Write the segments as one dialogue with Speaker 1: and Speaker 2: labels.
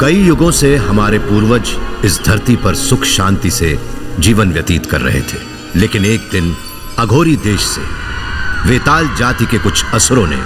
Speaker 1: कई युगों से हमारे पूर्वज इस धरती पर सुख शांति से जीवन व्यतीत कर रहे थे। लेकिन एक दिन अघोरी देश से वेताल जाति के कुछ असुरों ने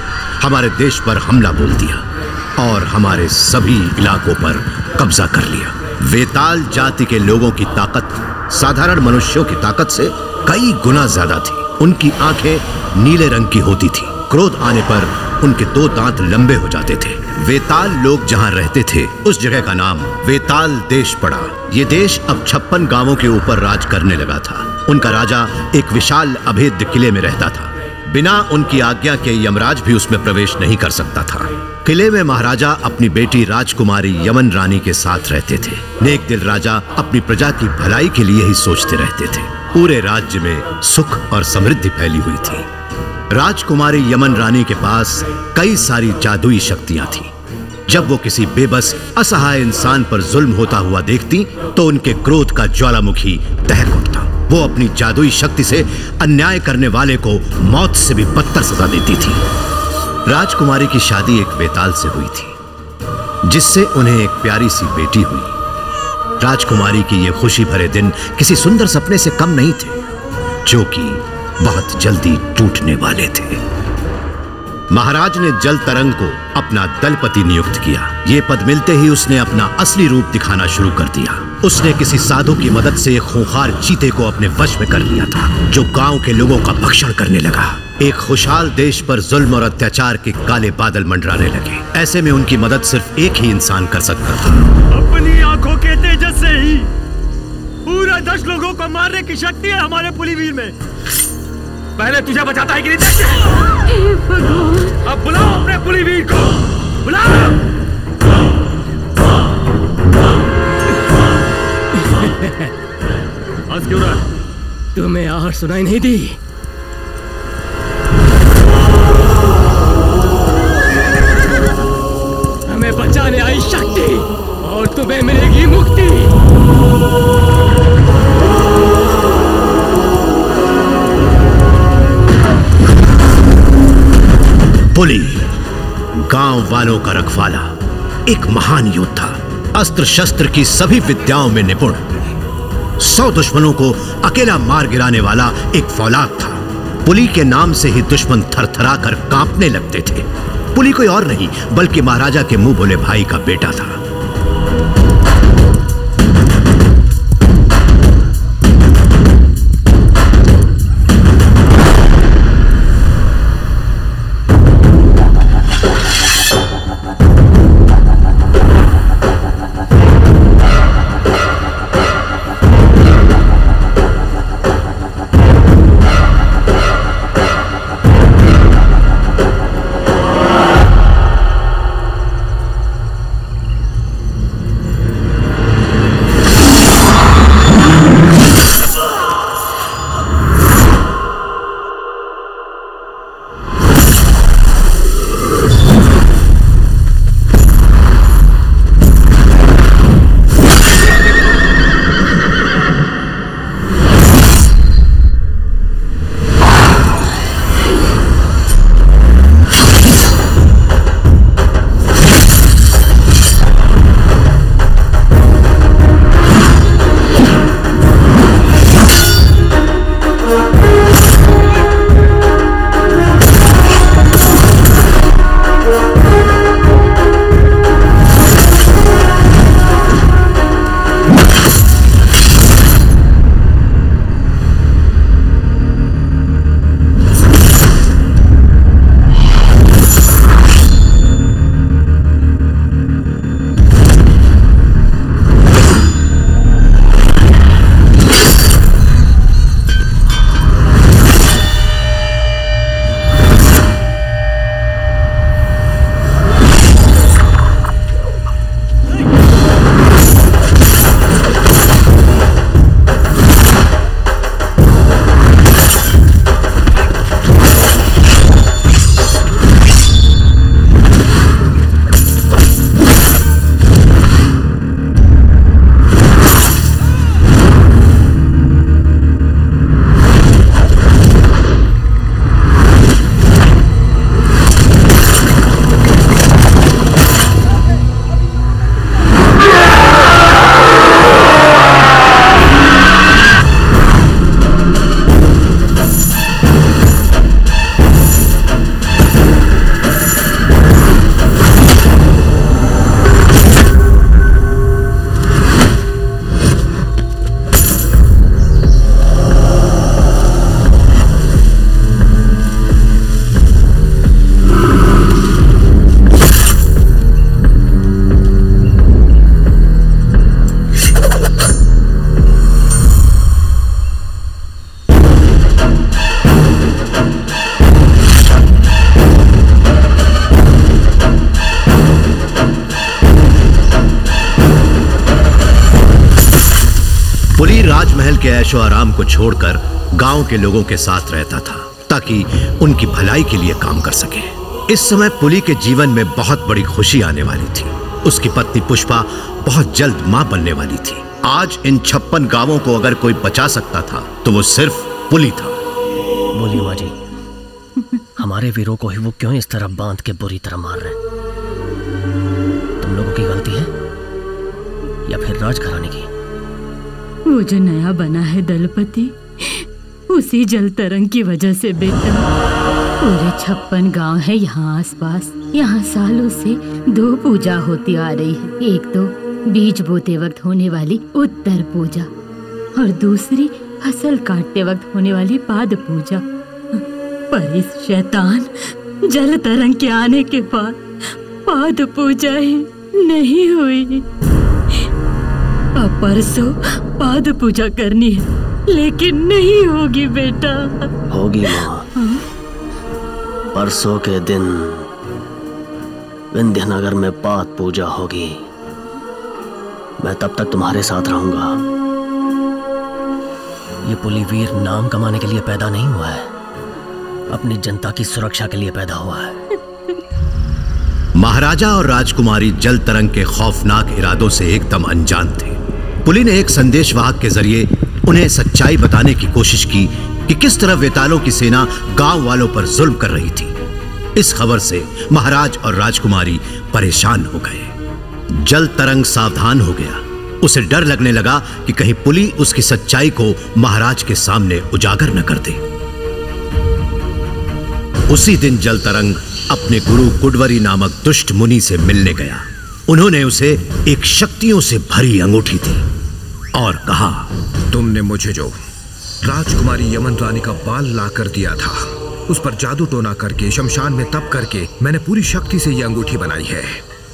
Speaker 1: हमारे देश पर हमला बोल दिया और हमारे सभी इलाकों पर कब्जा कर लिया। वेताल जाति के लोगों की ताकत, साधारण मनुष्यों की ताकत से कई गुना ज़्यादा थी। उनकी आँखें नीले रंग की होती थी। क्रोध आने पर उनके दो दांत लंबे हो जाते थे। वेताल लोग जहाँ रहते थे, उस जगह का नाम वेताल देश पड़ा। ये देश अब छप्पन गाँवों के ऊपर राज करने लगा था। उनका राजा एक विशाल अभेद्य किले में रहता था। बिना उनकी आज्ञा के यमराज भी उसमें प्रवेश नहीं कर सकता था। किले में महाराजा अपनी बेटी राजकुमारी यमन रानी के साथ रहते थे। नेक दिल राजा अपनी प्रजा की भलाई के लिए ही सोचते रहते थे। पूरे राज्य में सुख और समृद्धि फैली हुई थी। राजकुमारी यमन रानी के पास कई सारी जादुई शक्तियाँ थी। जब वो किसी बेबस, असहाय इंसान पर जुल्म होता हुआ देखती तो उनके क्रोध का ज्वालामुखी दहक उठता। वो अपनी जादुई शक्ति से अन्याय करने वाले को मौत से भी बदतर सजा देती थी। राजकुमारी की शादी एक बेताल से हुई थी, जिससे उन्हें एक प्यारी सी बेटी हुई। राजकुमारी की ये खुशी भरे दिन किसी सुंदर सपने से कम नहीं थे, जो कि बहुत जल्दी टूटने वाले थे। महाराज ने जल तरंग को अपना दलपति नियुक्त किया। ये पद मिलते ही उसने अपना असली रूप दिखाना शुरू कर दिया। उसने किसी साधु की मदद से एक खूंखार चीते को अपने वश में कर लिया था, जो गाँव के लोगों का भक्षण करने लगा। एक खुशहाल देश पर जुल्म और अत्याचार के काले बादल मंडराने लगे। ऐसे में उनकी मदद सिर्फ़ एक ही इंसान कर सकता था।
Speaker 2: अपनी आँखों के तेजस से ही पूरा दस लोगों को मारने की शक्ति है हमारे पुलिवीर में। पहले तुझे बचाता है कि नहीं देखते अब बुलाओ अपने पुलिवीर को। बुलाओ। आज क्यों रहा?
Speaker 3: तुम्हें आहट सुनाई नहीं दी। हमें बचाने आई शक्ति और तुम्हें मिलेगी मुक्ति।
Speaker 1: पुली गाँव वालों का रखवाला, एक महान योद्धा अस्त्र शस्त्र की सभी विद्याओं में निपुण। सौ दुश्मनों को अकेला मार गिराने वाला एक फौलाद था। पुली के नाम से ही दुश्मन थरथरा कर कांपने लगते थे। पुली कोई और नहीं, बल्कि महाराजा के मुँह बोले भाई का बेटा था। को छोड़कर गाँव के लोगों के साथ रहता था, ताकि उनकी भलाई के लिए काम कर सके। इस समय पुली के जीवन में बहुत बड़ी खुशी आने वाली थी। उसकी पत्नी पुष्पा बहुत जल्द माँ बनने वाली थी। आज इन छप्पन गाँवों को अगर कोई बचा सकता था तो वो सिर्फ़ पुली था।
Speaker 4: बोलिए माँ जी हमारे वीरों को ही वो क्यों इस तरह बाँध के बुरी तरह मार रहे हैं? तुम लोगों की गलती है? या फिर राजघराने? की
Speaker 5: वो जो नया बना है दलपति। उसी जल तरंग की वजह से बेटा पूरे छप्पन गाँव है यहाँ आसपास। यहाँ सालों से दो पूजा होती आ रही है। एक तो बीज बोते वक्त होने वाली उत्तर पूजा और दूसरी फ़सल काटते वक्त होने वाली पाद पूजा। पर इस शैतान जल तरंग के आने के बाद पाद पूजा ही नहीं हुई। अब परसों पाद पूजा करनी है लेकिन नहीं होगी बेटा।
Speaker 4: होगी माँ। परसों के दिन विंध्यनगर में पाद पूजा होगी। मैं तब तक तुम्हारे साथ रहूँगा। ये पुलिवीर नाम कमाने के लिए पैदा नहीं हुआ है अपनी जनता की सुरक्षा के लिए पैदा हुआ है।
Speaker 1: महाराजा और राजकुमारी जल तरंग के खौफनाक इरादों से एकदम अनजान थे। पुली ने एक संदेशवाहक के ज़रिए उन्हें सच्चाई बताने की कोशिश की कि किस तरह वेतालों की सेना गाँव वालों पर जुल्म कर रही थी। इस खबर से महाराज और राजकुमारी परेशान हो गए। जल तरंग सावधान हो गया। उसे डर लगने लगा कि कहीं पुली उसकी सच्चाई को महाराज के सामने उजागर न कर दे। उसी दिन जल तरंग अपने गुरु कुडवरी नामक दुष्ट मुनि से मिलने गया। उन्होंने उसे एक शक्तियों से भरी अंगूठी दी और कहा
Speaker 6: तुमने मुझे जो राजकुमारी यमन रानी का बाल ला कर दिया था उस पर जादू टोना करके शमशान में तप करके मैंने पूरी शक्ति से यह अंगूठी बनाई है।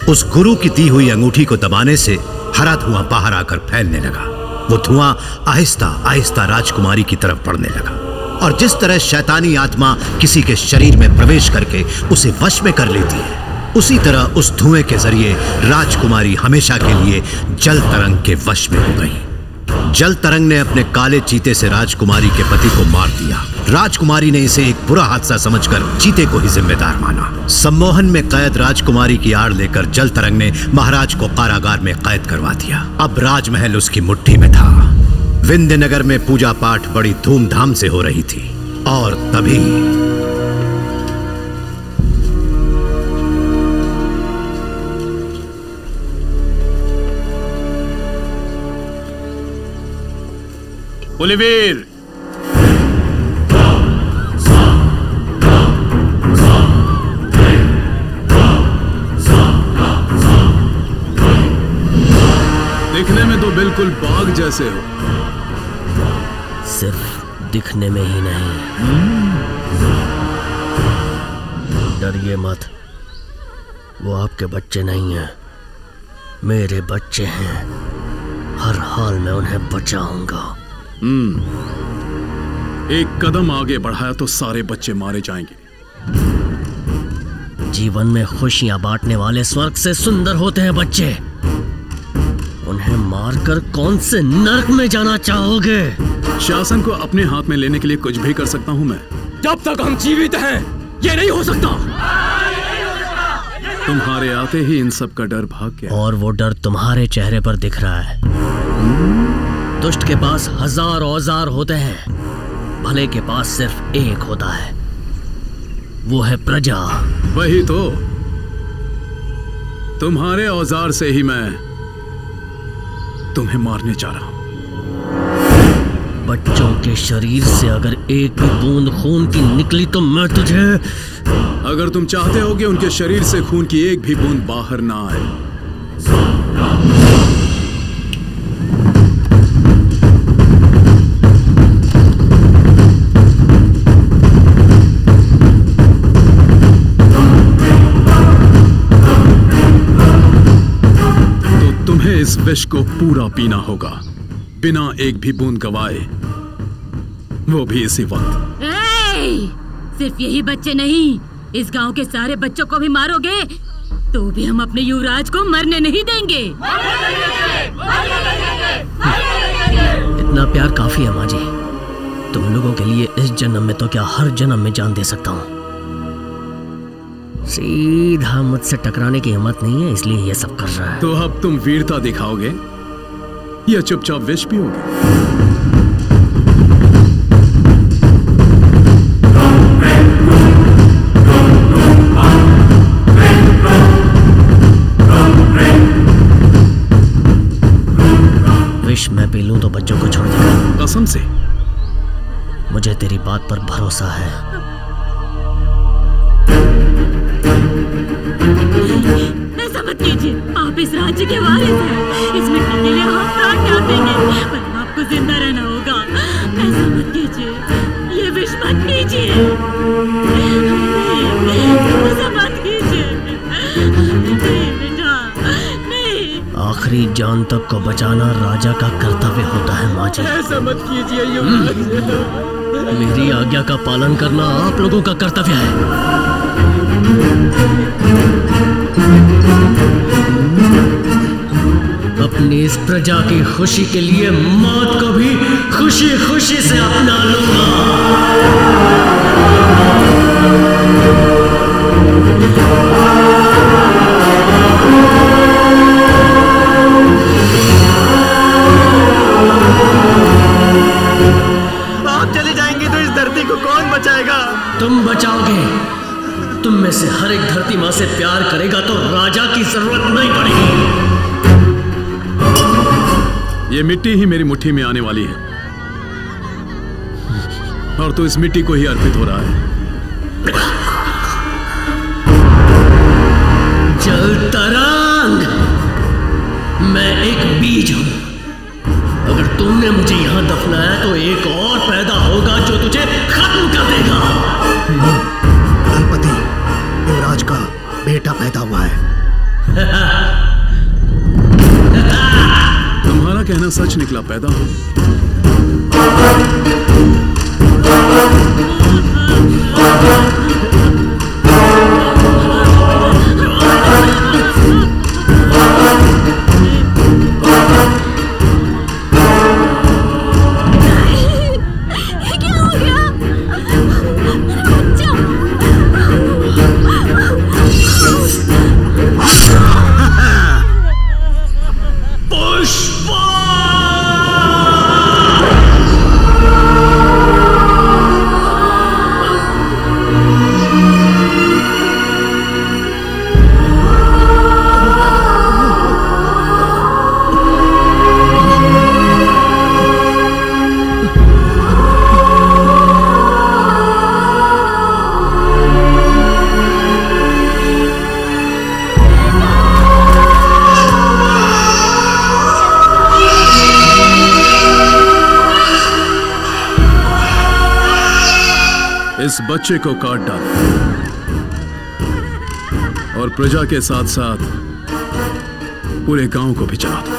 Speaker 1: उस गुरु की दी हुई अंगूठी को दबाने से हरा धुआँ बाहर आकर फैलने लगा। वो धुआँ आहिस्ता आहिस्ता राजकुमारी की तरफ़ बढ़ने लगा। और जिस तरह शैतानी आत्मा किसी के शरीर में प्रवेश करके उसे वश में कर लेती है, उसी तरह उस धुएँ के ज़रिए राजकुमारी हमेशा के लिए जल तरंग के वश में हो गई। जल तरंग ने अपने काले चीते से राजकुमारी के पति को मार दिया। राजकुमारी ने इसे एक बुरा हादसा समझकर चीते को ही जिम्मेदार माना। सम्मोहन में कैद राजकुमारी की आड़ लेकर जल तरंग ने महाराज को कारागार में कैद करवा दिया। अब राजमहल उसकी मुट्ठी में था। विंध्यनगर में पूजा पाठ बड़ी धूमधाम से हो रही थी और तभी
Speaker 2: पुलिवीर
Speaker 7: तो बिल्कुल बाघ जैसे हो।
Speaker 4: सिर्फ़ दिखने में ही नहीं। डरिए मत। वो आपके बच्चे नहीं हैं। मेरे बच्चे हैं। हर हाल में उन्हें बचाऊँगा।
Speaker 7: एक कदम आगे बढ़ाया तो सारे बच्चे मारे जाएँगे।
Speaker 4: जीवन में खुशियाँ बांटने वाले स्वर्ग से सुंदर होते हैं बच्चे। उन्हें मारकर कौन से नरक में जाना चाहोगे?
Speaker 7: शासन को अपने हाथ में लेने के लिए कुछ भी कर सकता हूँ मैं।
Speaker 3: जब तक हम जीवित हैं ये नहीं हो सकता।
Speaker 7: तुम्हारे आते ही इन सब का डर भाग गया।
Speaker 4: और वो डर तुम्हारे चेहरे पर दिख रहा है। दुष्ट के पास हज़ार औज़ार होते हैं। भले के पास सिर्फ़ एक होता है। वो है प्रजा।
Speaker 7: वही तो। तुम्हारे औज़ार से ही मैं तुम्हें मारने जा रहा हूँ।
Speaker 4: बच्चों के शरीर से अगर एक भी बूंद खून की निकली तो मैं तुझे
Speaker 7: अगर तुम चाहते हो कि उनके शरीर से खून की एक भी बूंद बाहर ना आए। इस विष को पूरा पीना होगा। बिना एक भी बूंद गवाए वो भी इसी वक्त।
Speaker 5: सिर्फ़ यही बच्चे नहीं इस गाँव के सारे बच्चों को भी मारोगे तो भी हम अपने युवराज को मरने नहीं देंगे।
Speaker 4: इतना प्यार काफ़ी है माँ जी। तुम लोगों के लिए इस जन्म में तो क्या हर जन्म में जान दे सकता हूँ? सीधा मुझसे टकराने की हिम्मत नहीं है इसलिए ये सब कर रहा है।
Speaker 7: तो अब तुम वीरता दिखाओगे? या चुपचाप विष पियोगे?
Speaker 4: विष मैं पी लूँ तो बच्चों को छोड़ देगा
Speaker 7: कसम से?
Speaker 4: मुझे तेरी बात पर भरोसा है।
Speaker 5: ऐसा मत कीजिए आप इस राज्य के वारिस हैं। इस मिट्टी के लिए हम प्राण त्याग देंगे पर आपको ज़िंदा रहना होगा। ऐसा मत कीजिए ये विष मत कीजिए मत कीजिए नहीं बेटा नहीं
Speaker 4: आखिरी जान तक को बचाना राजा का कर्तव्य होता है माँ जी।
Speaker 3: ऐसा मत कीजिए
Speaker 4: मेरी आज्ञा का पालन करना आप लोगों का कर्तव्य है। अपनी इस प्रजा की खुशी के लिए मौत को भी खुशी खुशी से अपना लूँगा। तुम में से हर एक धरती माँ से प्यार करेगा तो राजा की ज़रूरत नहीं पड़ेगी।
Speaker 7: ये मिट्टी ही मेरी मुट्ठी में आने वाली है। और तो इस मिट्टी को ही अर्पित हो रहा है।
Speaker 4: जल तरंग। मैं एक बीज हूँ। अगर तुमने मुझे यहाँ दफनाया तो एक और पैदा होगा जो तुझे
Speaker 8: पैदा हुआ है
Speaker 7: तुम्हारा कहना सच निकला पैदा हो।
Speaker 5: बच्चे
Speaker 7: को काट डाल। और प्रजा के साथ साथ पूरे गाँव को भी चला दो।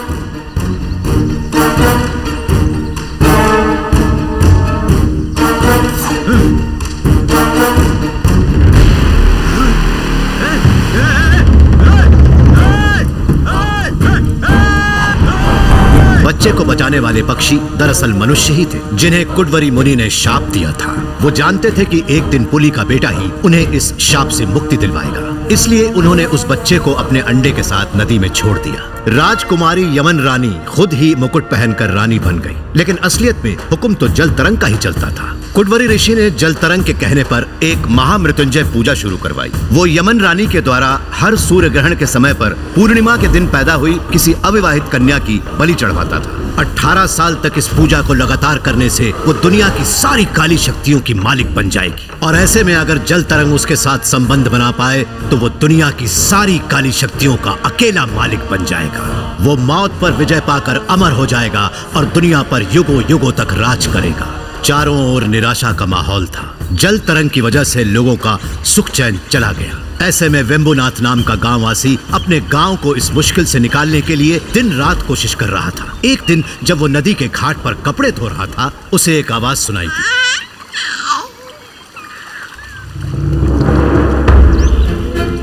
Speaker 1: बच्चे को बचाने वाले पक्षी दरअसल मनुष्य ही थे, जिन्हें कुडवरी मुनि ने शाप दिया था। वो जानते थे कि एक दिन पुली का बेटा ही उन्हें इस शाप से मुक्ति दिलवाएगा। इसलिए उन्होंने उस बच्चे को अपने अंडे के साथ नदी में छोड़ दिया। राजकुमारी यमन रानी खुद ही मुकुट पहनकर रानी बन गई। लेकिन असलियत में हुक्म तो जल तरंग का ही चलता था। कुडवरी ऋषि ने जल तरंग के कहने पर एक महामृत्युंजय पूजा शुरू करवाई। वो यमन रानी के द्वारा हर सूर्य ग्रहण के समय पर पूर्णिमा के दिन पैदा हुई किसी अविवाहित कन्या की बलि चढ़वाता था। 18 साल तक इस पूजा को लगातार करने से वो दुनिया की सारी काली शक्तियों की मालिक बन जाएगी। और ऐसे में अगर जल तरंग उसके साथ संबंध बना पाए तो वो दुनिया की सारी काली शक्तियों का अकेला मालिक बन जाएगा। वो मौत पर विजय पाकर अमर हो जाएगा और दुनिया पर युगो युगो तक राज करेगा। चारों ओर निराशा का माहौल था। जल तरंग की वजह से लोगों का सुख चैन चला गया। ऐसे में वेम्बुनाथ नाम का गांववासी अपने गाँव को इस मुश्किल से निकालने के लिए दिन रात कोशिश कर रहा था। एक दिन जब वो नदी के घाट पर कपड़े धो रहा था, उसे एक आवाज़ सुनाई दी।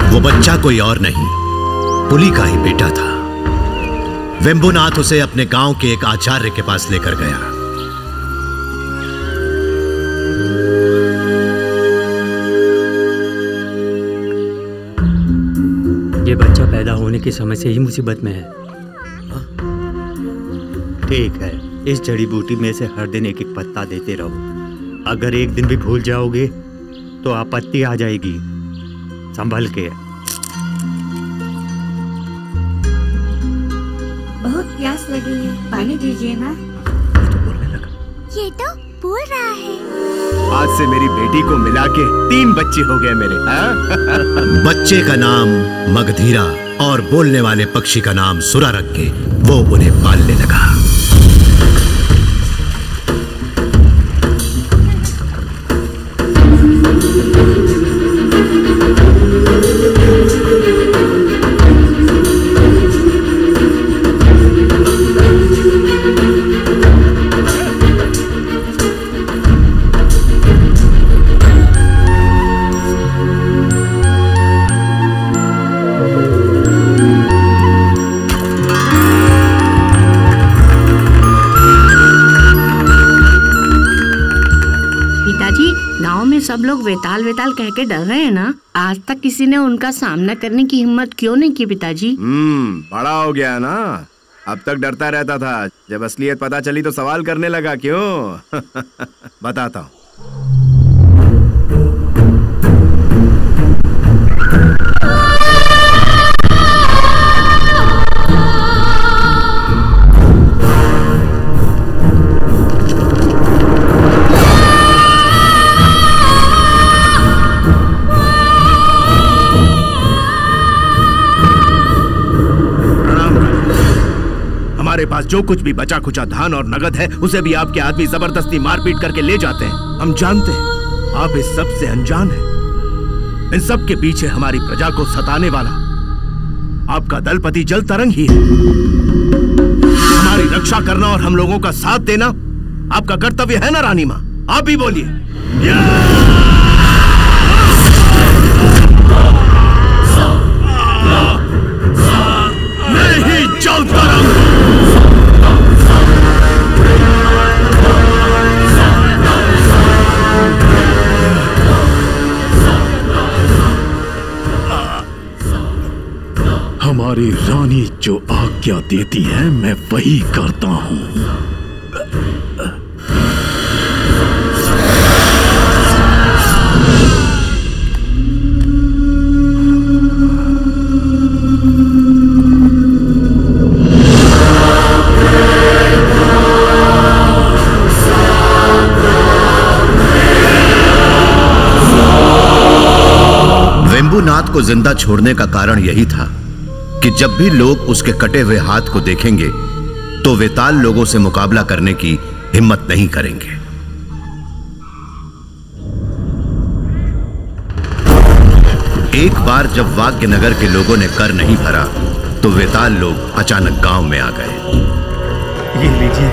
Speaker 1: वो बच्चा कोई और नहीं, पुली का ही बेटा था। वेम्बुनाथ उसे अपने गाँव के एक आचार्य के पास लेकर गया।
Speaker 2: होने के समय से ही मुसीबत में है। ठीक है इस जड़ी बूटी में से हर दिन एक एक पत्ता देते रहो। अगर एक दिन भी भूल जाओगे तो आपत्ति आ जाएगी। संभल के।
Speaker 9: बहुत प्यास लगी है। पानी दीजिए ना।
Speaker 10: ये तो बोल रहा है।
Speaker 11: आज से मेरी बेटी को मिला के तीन बच्चे हो गए मेरे। हाँ?
Speaker 1: बच्चे का नाम मगधीरा। और बोलने वाले पक्षी का नाम सुरा रख के वो उन्हें पालने लगा।
Speaker 12: वेताल वेताल कह के डर रहे हैं ना? आज तक किसी ने उनका सामना करने की हिम्मत क्यों नहीं की पिताजी?
Speaker 11: हम्म बड़ा हो गया ना। अब तक डरता रहता था। जब असलियत पता चली तो सवाल करने लगा, क्यों? बताता हूँ। हमारे पास जो कुछ भी बचा खुचा धान और नगद है, उसे भी आपके आदमी ज़बरदस्ती मारपीट करके ले जाते हैं। हम जानते हैं, आप इस सबसे अनजान हैं। इन सब के पीछे हमारी प्रजा को सताने वाला, आपका दलपति जल तरंग ही है। हमारी रक्षा करना और हम लोगों का साथ देना, आपका कर्तव्य है ना, रानी माँ? आप भी बोलिए।
Speaker 7: जो आज्ञा देती है, मैं वही करता हूँ।
Speaker 1: को ज़िंदा छोड़ने का कारण यही था। कि जब भी लोग उसके कटे हुए हाथ को देखेंगे तो वेताल लोगों से मुकाबला करने की हिम्मत नहीं करेंगे। एक बार जब वाग्य नगर के लोगों ने कर नहीं भरा तो वेताल लोग अचानक गाँव में आ गए।
Speaker 2: ये लीजिए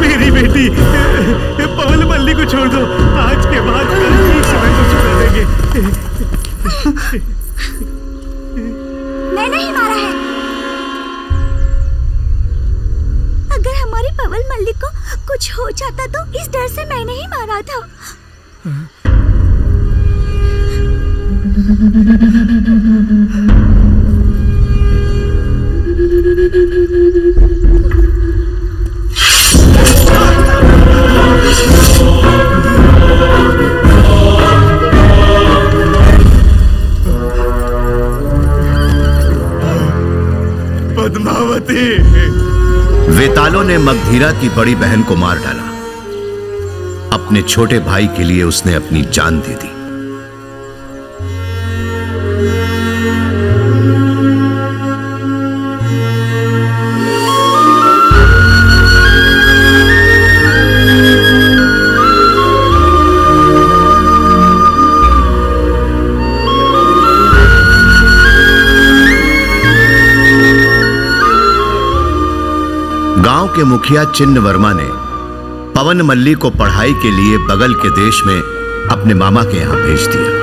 Speaker 2: मेरी बेटी, पवन मल्ली को छोड़ दो। आज के बाद कल ठीक समय को छुड़ा देंगे।
Speaker 10: मैं नहीं मारा है। अगर हमारी पवल मल्लिक को कुछ हो जाता तो इस डर से मैंने ही मारा था।
Speaker 11: पद्मावती
Speaker 1: वेतालों ने मगधीरा की बड़ी बहन को मार डाला। अपने छोटे भाई के लिए उसने अपनी जान दे दी। के मुखिया चिन्ह वर्मा ने पवन मल्ली को पढ़ाई के लिए बगल के देश में अपने मामा के यहाँ भेज दिया।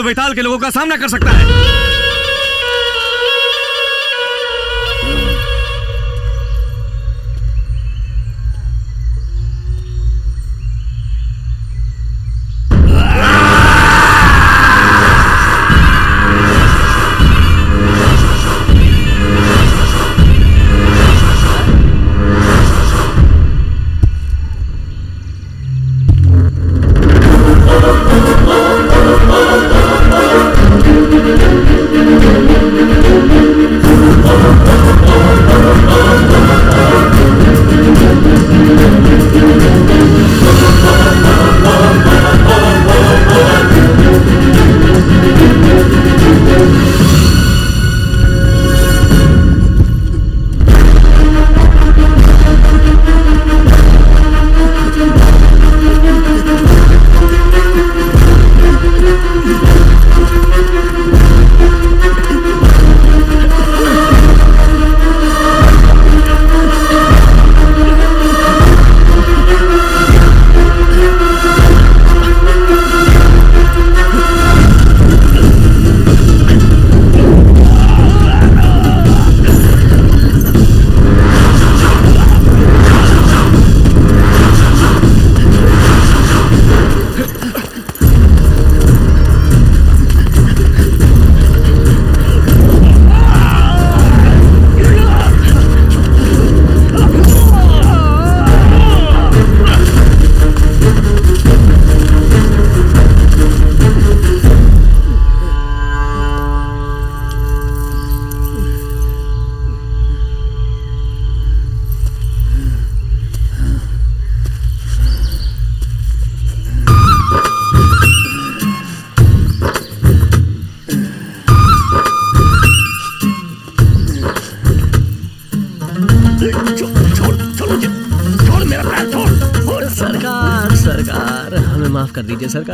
Speaker 2: वही बेताल के लोगों का सामना कर सकता है।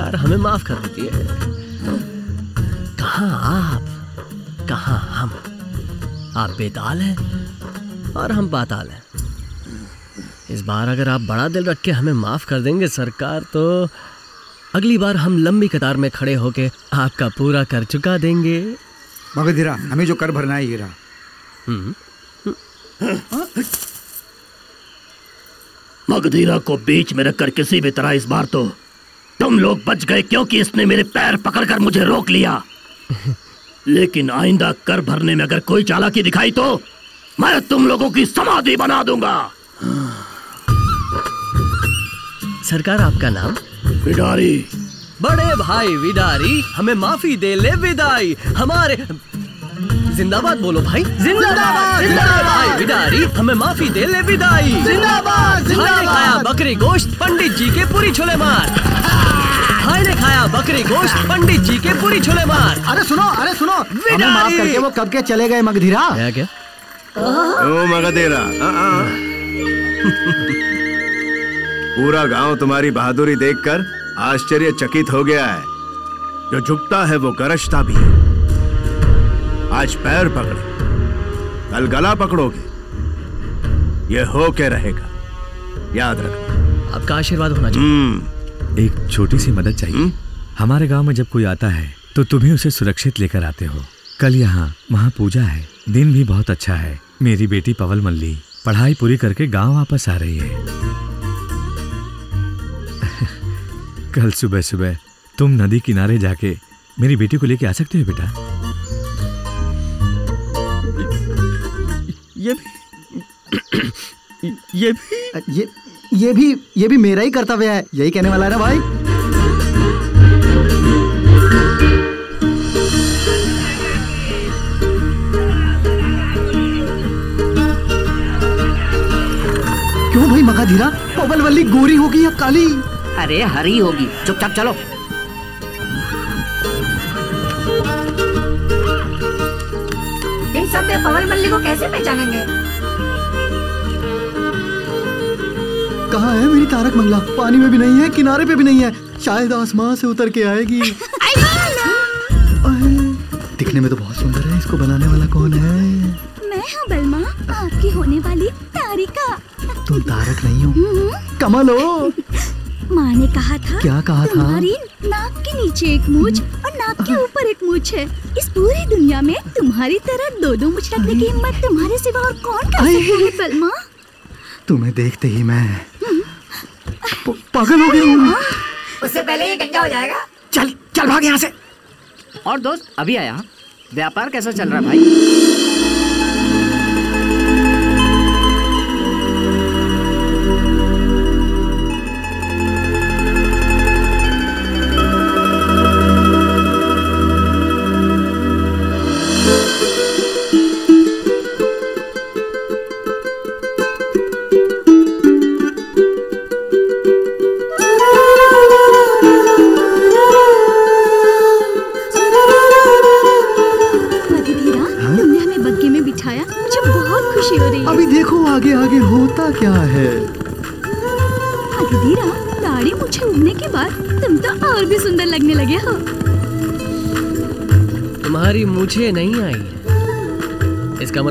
Speaker 4: सरकार हमें माफ़ कर दीजिए। कहाँ आप? कहाँ हम? आप बेताल हैं और हम पाताल हैं। इस बार अगर आप बड़ा दिल रख के हमें माफ़ कर देंगे सरकार तो अगली बार हम लंबी कतार में खड़े होके आपका पूरा कर चुका देंगे।
Speaker 13: मगधीरा हमें जो कर भरना है ये रहा।
Speaker 4: हम्म।
Speaker 14: मगधीरा को बीच में रखकर किसी भी तरह इस बार तो तुम लोग बच गए क्योंकि इसने मेरे पैर पकड़कर मुझे रोक लिया। लेकिन आइंदा कर भरने में अगर कोई चालाकी दिखाई तो मैं तुम लोगों की समाधि बना दूँगा।
Speaker 4: सरकार आपका नाम?
Speaker 14: बिडारी
Speaker 4: बड़े भाई विदारी हमें माफ़ी दे ले विदाई। हमारे जिंदाबाद बोलो भाई।
Speaker 3: जिंदाबाद, जिंदाबाद।
Speaker 4: भाई विदारी हमें माफ़ी दे ले विदाई।
Speaker 3: जिंदाबाद, जिंदाबाद।
Speaker 4: बकरी गोश्त पंडित जी के पूरी छोले मार भाई ने खाया बकरी गोश्त पंडित जी के पूरी छोले मार।
Speaker 8: अरे सुनो अरे सुनो। हमें माफ़ करके वो कब के चले गए मगधीरा?
Speaker 4: क्या क्या?
Speaker 11: ओ मगधेरा। आ, आ। पूरा गाँव तुम्हारी बहादुरी देखकर आश्चर्यचकित हो गया है। जो झुकता है वो गरजता भी है। आज पैर पकड़े। कल गला पकड़ोगे। ये हो के रहेगा। याद रखना।
Speaker 4: आपका आशीर्वाद होना
Speaker 11: चाहिए।
Speaker 15: एक छोटी सी मदद चाहिए। हमारे गाँव में जब कोई आता है तो तुम्हें उसे सुरक्षित लेकर आते हो। कल यहाँ महापूजा है। दिन भी बहुत अच्छा है। मेरी बेटी पवल मल्ली पढ़ाई पूरी करके गाँव वापस आ रही है। कल सुबह सुबह तुम नदी किनारे जाके मेरी बेटी को लेके आ सकते हो बेटा?
Speaker 8: ये भी ये भी ये ये भी ये भी मेरा ही कर्तव्य है। यही कहने वाला है ना भाई? क्यों भाई मगाधीरा? पवन वल्ली गोरी होगी या काली?
Speaker 12: अरे हरी होगी। चुपचाप चलो।
Speaker 9: इन सब में पवन मल्ली को कैसे पहचानेंगे?
Speaker 8: कहाँ है मेरी तारक मंगला? पानी में भी नहीं है किनारे पे भी नहीं है। शायद आसमान से उतर के आएगी। दिखने में तो बहुत सुंदर है इसको बनाने वाला कौन है?
Speaker 10: मैं हूँ बलमा आपकी होने वाली तारिका।
Speaker 8: तुम तारक नहीं हो। कमल हो।
Speaker 10: माँ ने कहा था
Speaker 8: क्या कहा था?
Speaker 10: नाक के नीचे एक मूछ और नाक के ऊपर एक मूछ है। इस पूरी दुनिया में तुम्हारी तरह दो दो मूछ रखने की हिम्मत तुम्हारे सिवा और कौन कर सकता है सलमा
Speaker 8: तुम्हें देखते ही मैं पागल हो गया हूँ।
Speaker 9: उससे पहले ये गंजा हो जाएगा।
Speaker 12: चल चल भाग यहाँ से। और दोस्त अभी आया। व्यापार कैसा चल रहा है भाई?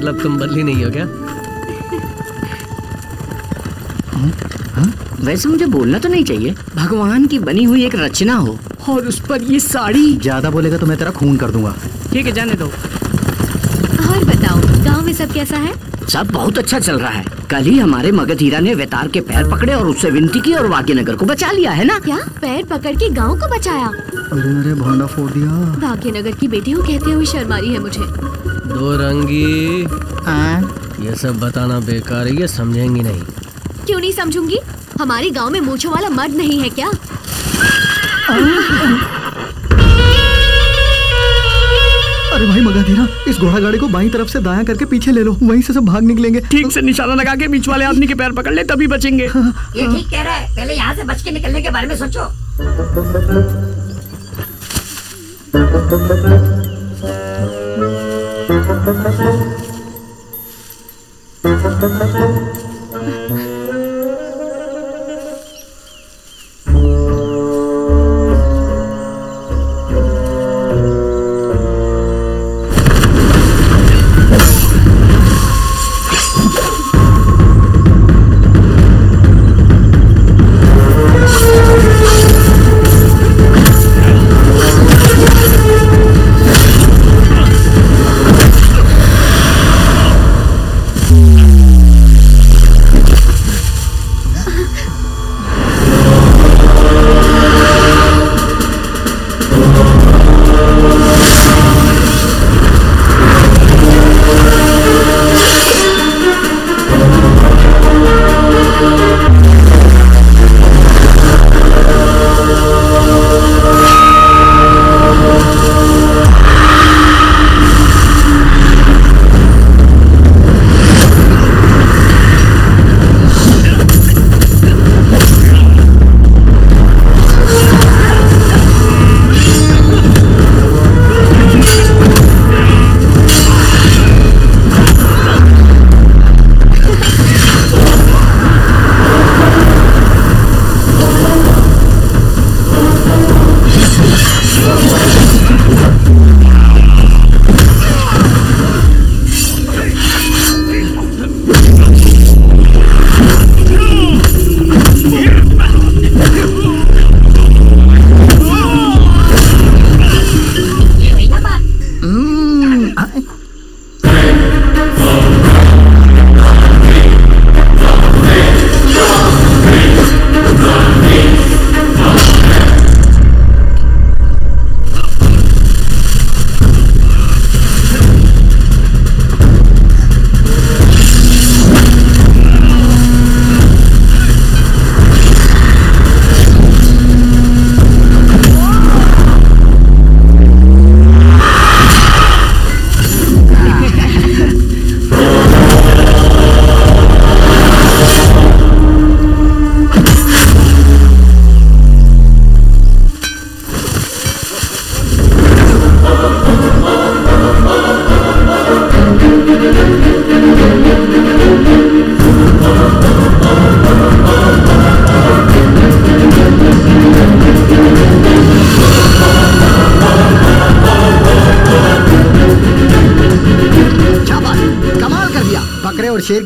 Speaker 4: मतलब तुम बदली नहीं हो क्या
Speaker 12: वैसे मुझे बोलना तो नहीं चाहिए। भगवान की बनी हुई एक रचना हो। और उस पर ये साड़ी।
Speaker 8: ज़्यादा बोलेगा तो मैं तेरा खून कर दूँगा।
Speaker 12: ठीक है जाने दो।
Speaker 16: और बताओ गाँव में सब कैसा है?
Speaker 12: सब बहुत अच्छा चल रहा है। कल ही हमारे मगधीरा ने वेतार के पैर पकड़े और उससे विनती की और भाग्यनगर को बचा लिया है ना?
Speaker 16: क्या? पैर पकड़ के गाँव को बचाया?
Speaker 8: अरे अरे भांडा फोड़ दिया।
Speaker 16: भाग्यनगर की बेटी हो कहते हुए शर्मा रही है मुझे।
Speaker 4: दो रंगी। ये सब बताना बेकार है ये समझेंगी नहीं।
Speaker 16: क्यों नहीं समझूँगी? हमारे गाँव में मूछों वाला मर्द नहीं है क्या?
Speaker 8: अरे भाई मगाधीरा इस घोड़ा गाड़ी को बाई तरफ़ से दाया करके पीछे ले लो। वहीं से सब भाग निकलेंगे।
Speaker 12: ठीक से निशाना लगा के बीच वाले आदमी के पैर पकड़ ले तभी बचेंगे।
Speaker 9: ये ठीक कह रहा है। पहले यहाँ से बच के निकलने के बारे में सोचो।
Speaker 8: शाबाश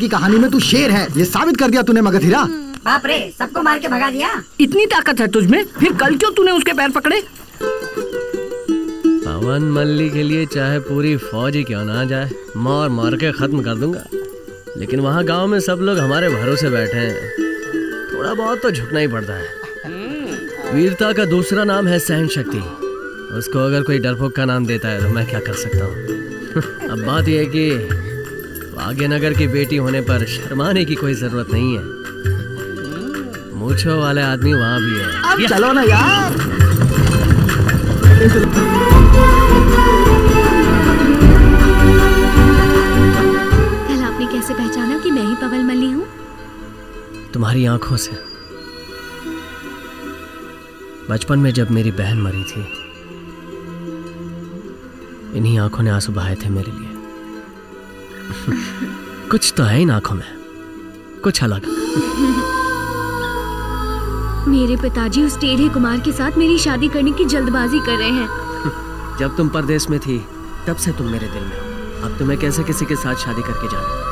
Speaker 8: की कहानी में तू शेर है। ये साबित कर दिया तूने मगधीरा।
Speaker 9: बाप रे सबको मार के भगा दिया।
Speaker 12: इतनी ताकत है तुझमें फिर कल क्यों तूने उसके पैर पकड़े?
Speaker 4: पवन मल्ली के लिए चाहे पूरी फौज ही क्यों ना जाए मार मार के खत्म कर दूँगा। लेकिन वहाँ गाँव में सब लोग हमारे भरोसे बैठे हैं। थोड़ा बहुत तो झुकना ही पड़ता है। वीरता का दूसरा नाम है सहन शक्ति उसको अगर कोई डरपोक का नाम देता है तो मैं क्या कर सकता हूँ? अब बात यह है कि भाग्यनगर की बेटी होने पर शर्माने की कोई ज़रूरत नहीं है। मूछो वाले आदमी वहाँ भी है।
Speaker 8: अब चलो ना यार।
Speaker 10: कल आपने कैसे पहचाना कि मैं ही पवल मल्ली हूँ?
Speaker 4: तुम्हारी आँखों से। बचपन में जब मेरी बहन मरी थी इन्हीं आँखों ने आँसू बहाए थे मेरे लिए। कुछ तो है इन आँखों में। कुछ अलग।
Speaker 10: मेरे पिताजी उस टेढ़े कुमार के साथ मेरी शादी करने की जल्दबाजी कर रहे हैं।
Speaker 4: जब तुम परदेश में थी तब से तुम मेरे दिल में अब तुम्हें कैसे किसी के साथ शादी करके जाना?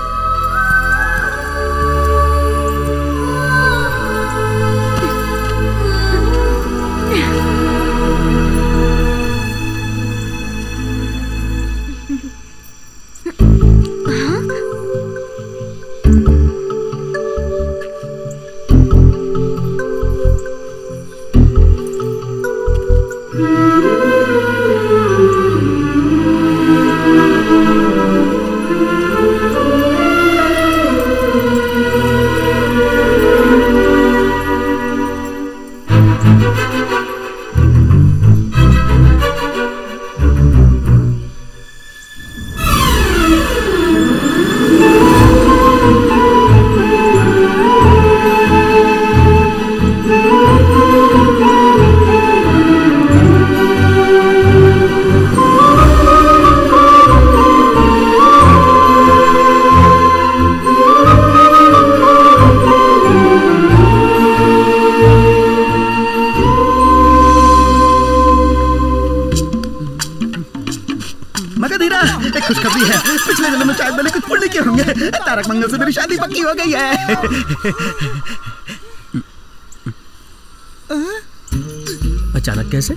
Speaker 4: अचानक कैसे?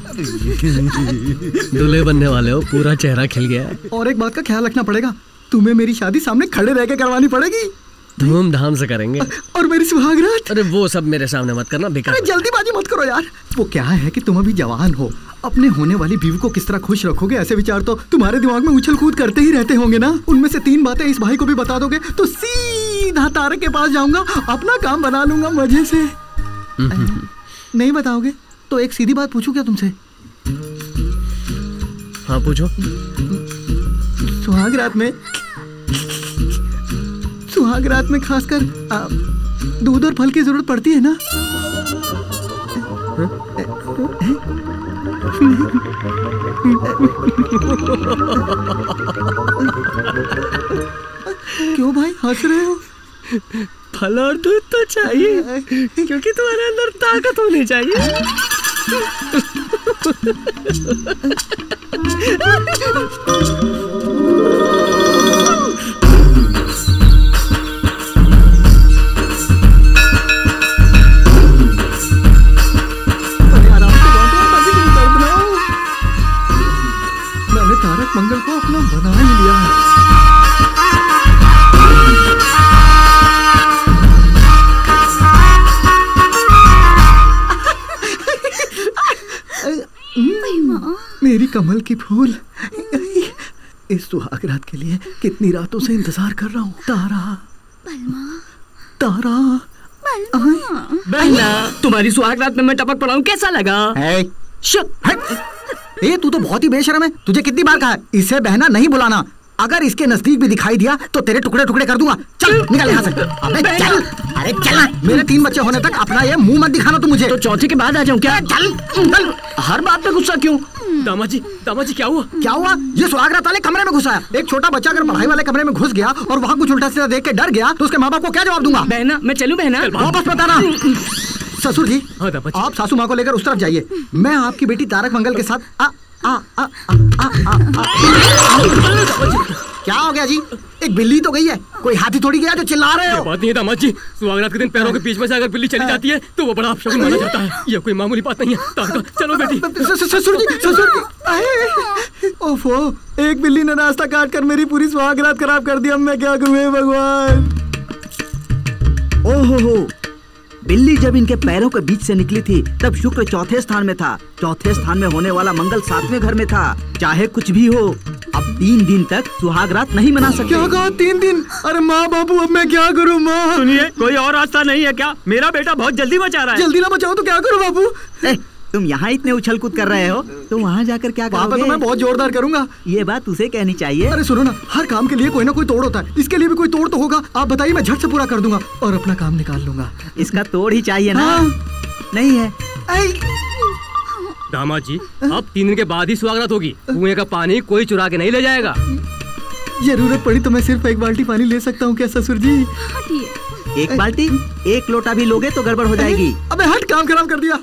Speaker 4: दूल्हे बनने वाले हो पूरा चेहरा खिल गया है।
Speaker 8: और एक बात का ख्याल रखना पड़ेगा तुम्हें मेरी शादी सामने खड़े रह के करवानी पड़ेगी।
Speaker 4: धूमधाम से करेंगे।
Speaker 8: और मेरी सुहागरात।
Speaker 4: अरे वो सब मेरे सामने मत करना बेकार
Speaker 8: अरे जल्दीबाजी मत करो यार। वो क्या है कि तुम अभी जवान हो? अपने होने वाली बीवी को किस तरह खुश रखोगे? ऐसे विचार तो तुम्हारे दिमाग में उछल कूद करते ही रहते होंगे ना? उनमें से तीन बातें इस भाई को भी बता दोगे तो सीधा तारक के पास जाऊँगा अपना काम बना लूँगा मज़े से। नहीं बताओगे? तो एक सीधी बात पूछूँ क्या तुमसे?
Speaker 4: हाँ पूछो।
Speaker 8: सुहाग रात में सुहाग रात में खासकर दूध और फल की ज़रूरत पड़ती है ना? क्यों भाई हंस रहे हो?
Speaker 4: फल और दूध तो चाहिए क्योंकि तुम्हारे अंदर ताकत होनी चाहिए।
Speaker 8: कमल की फूल। इस सुहाग रात के लिए कितनी रातों से इंतज़ार कर रहा हूँ। तारा। तारा।
Speaker 12: बहना तुम्हारी सुहाग रात में मैं टपक पड़ा हूँ। कैसा लगा?
Speaker 8: ए तू तो बहुत ही बेशरम है। तुझे कितनी बार कहा? इसे बहना नहीं बुलाना। अगर इसके नज़दीक भी दिखाई दिया तो तेरे टुकड़े टुकड़े कर दूँगा। चल निकल यहाँ से। अबे चल। अरे चल मेरे तीन बच्चे होने तक अपना ये मुँह मत दिखाना तू मुझे।
Speaker 12: तो चौथे के बाद आ जाऊँ क्या?
Speaker 8: चल चल।
Speaker 12: हर बात पे गुस्सा क्यों?
Speaker 4: दामाद जी दामाद जी क्या हुआ?
Speaker 8: क्या हुआ? ये सुहागरात वाले कमरे में घुसा है। एक छोटा बच्चा अगर पढ़ाई वाले कमरे में घुस गया और वहाँ कुछ उल्टा सीधा देख के डर गया तो उसके माँ बाप को क्या जवाब दूँगा?
Speaker 12: बहना मैं चलूँ बहना?
Speaker 8: वापस बताना। ससुर जी आप सासू माँ को लेकर उस तरफ़ जाइए। मैं आपकी बेटी तारक मंगल के साथ क्या हो गया जी? एक बिल्ली तो गई है।
Speaker 17: कोई हाथी थोड़ी गया जो चिल्ला रहे हो?
Speaker 3: बात नहीं है दामाद जी। सुहागरात के दिन पैरों के बीच में से अगर बिल्ली चली जाती है तो वो बड़ा अपशगुन माना जाता है। ये कोई मामूली बात नहीं है। तारका चलो बेटी।
Speaker 17: ससुर जी ससुर जी आए। ओफो एक बिल्ली ने रास्ता काट कर मेरी पूरी सुहागरात खराब कर दी। अब मैं क्या करूँ हे भगवान?
Speaker 18: ओहो हो। बिल्ली जब इनके पैरों के बीच से निकली थी तब शुक्र चौथे स्थान में था। चौथे स्थान में होने वाला मंगल सातवें घर में था। चाहे कुछ भी हो अब तीन दिन तक सुहाग रात नहीं मना सकते।
Speaker 17: क्या कहा तीन दिन? अरे माँ बाबू अब मैं क्या करूँ माँ?
Speaker 8: सुनिए कोई और रास्ता नहीं है क्या? मेरा बेटा बहुत जल्दी बचा रहा है।
Speaker 17: जल्दी ना बचाओ तो क्या करूँ बाबू?
Speaker 18: तुम यहाँ इतने उछल कूद कर रहे हो? तो वहाँ जाकर क्या
Speaker 17: वहाँ
Speaker 18: करोगे
Speaker 17: तो मैं बहुत जोरदार करूँगा।
Speaker 18: ये बात उसे कहनी चाहिए।
Speaker 17: अरे सुनो ना हर काम के लिए कोई ना कोई तोड़ होता है। इसके लिए भी कोई तोड़ तो होगा। आप बताइए मैं झट से पूरा कर दूँगा और अपना काम निकाल लूँगा।
Speaker 18: इसका तोड़ ही चाहिए ना?
Speaker 17: हाँ।
Speaker 18: नहीं है।
Speaker 3: दामाद जी अब तीन दिन के बाद ही स्वागत होगी। कुएँ का पानी कोई चुरा के नहीं ले जाएगा।
Speaker 17: ज़रूरत पड़ी तो मैं सिर्फ़ एक बाल्टी पानी ले सकता हूँ क्या ससुर जी?
Speaker 18: एक बाल्टी एक लोटा भी लोगे तो गड़बड़ हो जाएगी।
Speaker 17: अबे हट काम खराब कर दिया।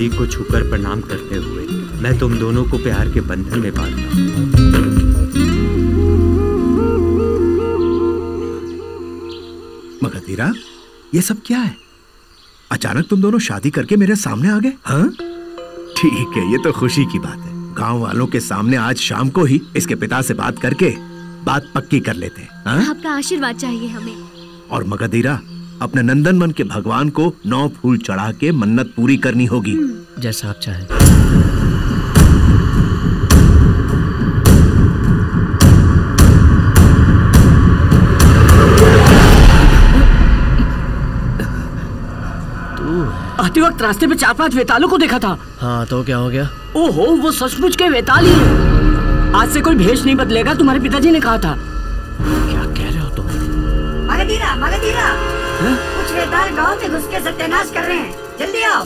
Speaker 19: नदी को छूकर प्रणाम करते हुए मैं तुम दोनों को प्यार के बंधन में बांधता हूँ।
Speaker 11: मगधीरा ये सब क्या है? अचानक तुम दोनों शादी करके मेरे सामने आ गए हाँ? ठीक है ये तो खुशी की बात है। गाँव वालों के सामने आज शाम को ही इसके पिता से बात करके बात पक्की कर लेते हैं हाँ?
Speaker 10: आपका आशीर्वाद चाहिए हमें।
Speaker 11: और मगधीरा अपने नंदन मन के भगवान को नौ फूल चढ़ा के मन्नत पूरी करनी होगी।
Speaker 4: जैसा आप चाहें।
Speaker 20: आते वक्त रास्ते में चार पाँच वेतालों को देखा था।
Speaker 4: हाँ तो क्या हो गया?
Speaker 20: ओहो वो सचमुच के वेताल ही। हैं। आज से कोई भेष नहीं बदलेगा तुम्हारे पिताजी ने कहा था।
Speaker 9: क्या कह रहे हो मगधीरा मगधीरा कुछ रेतार गाँव में घुस के सत्यानाश कर रहे हैं। जल्दी आओ।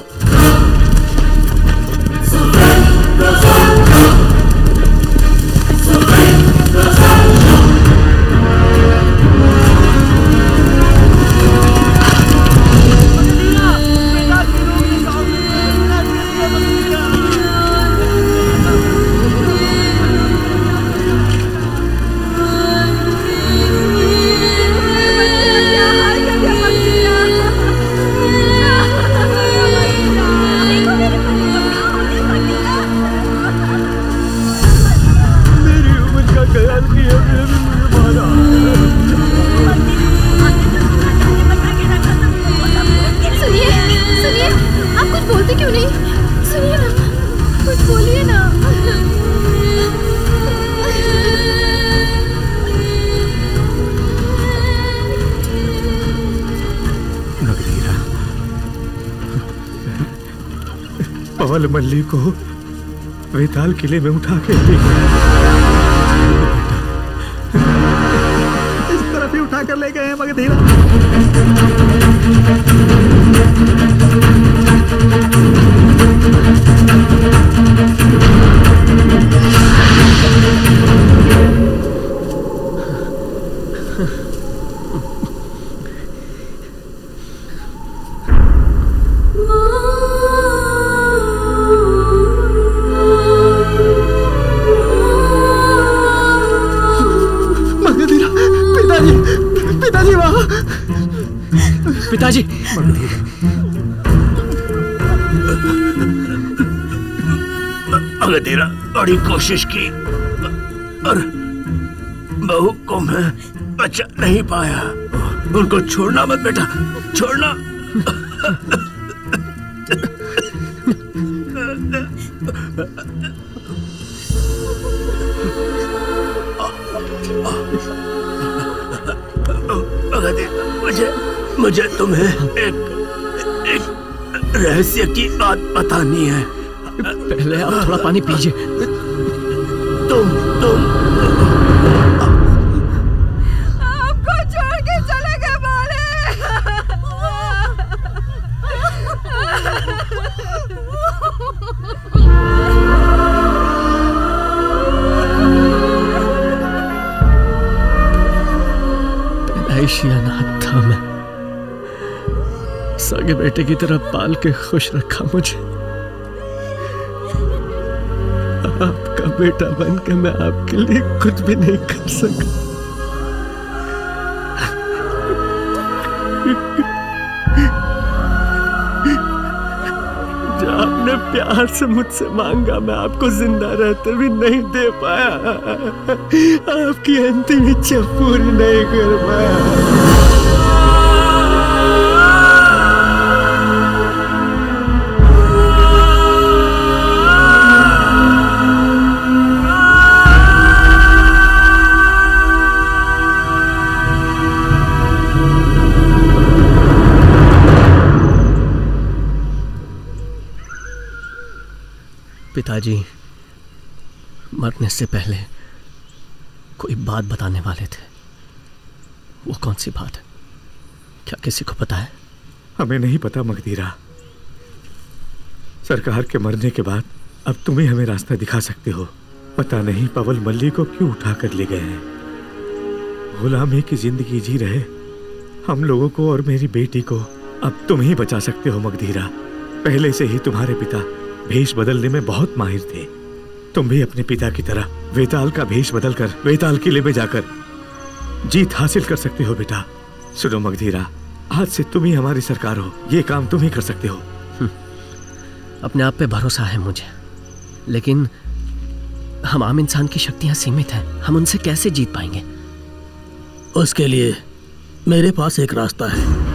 Speaker 15: मल्ली को वेताल किले में उठा के ले
Speaker 8: इस तरफ़ ही उठा कर ले गए हैं मगधीरा।
Speaker 14: कोशिश की। और बहू को मैं बचा नहीं पाया। उनको छोड़ना मत बेटा, छोड़ना। मुझे मुझे तुम्हें एक एक रहस्य की बात बतानी है।
Speaker 4: पहले आप थोड़ा पानी पीजिए। बेटे की तरह पाल के खुश रखा मुझे। आपका बेटा बन के मैं आपके लिए कुछ भी नहीं कर सका। जो आपने प्यार से मुझसे मांगा, मैं आपको ज़िंदा रहते भी नहीं दे पाया। आपकी अंतिम इच्छा पूरी नहीं कर पाया। पिताजी मरने से पहले कोई बात बताने वाले थे। वो कौन सी बात है? क्या किसी को पता है?
Speaker 15: हमें नहीं पता मगधीरा सरकार के मरने के बाद अब तुम ही हमें रास्ता दिखा सकते हो। पता नहीं पवल मल्ली को क्यों उठा कर ले गए हैं। गुलामी की ज़िंदगी जी रहे। हम लोगों को और मेरी बेटी को अब तुम ही बचा सकते हो मगधीरा पहले से ही तुम्हारे पिता भेष बदलने में बहुत माहिर थे। तुम भी अपने पिता की तरह वेताल का भेष बदलकर वेताल किले में जाकर जीत हासिल कर सकते हो बेटा। सुनो मगधीरा आज से तुम ही हमारी सरकार हो। ये काम तुम ही कर सकते हो।
Speaker 4: अपने आप पे भरोसा है मुझे। लेकिन हम आम इंसान की शक्तियाँ सीमित हैं। हम उनसे कैसे जीत पाएँगे?
Speaker 14: उसके लिए मेरे पास एक रास्ता है।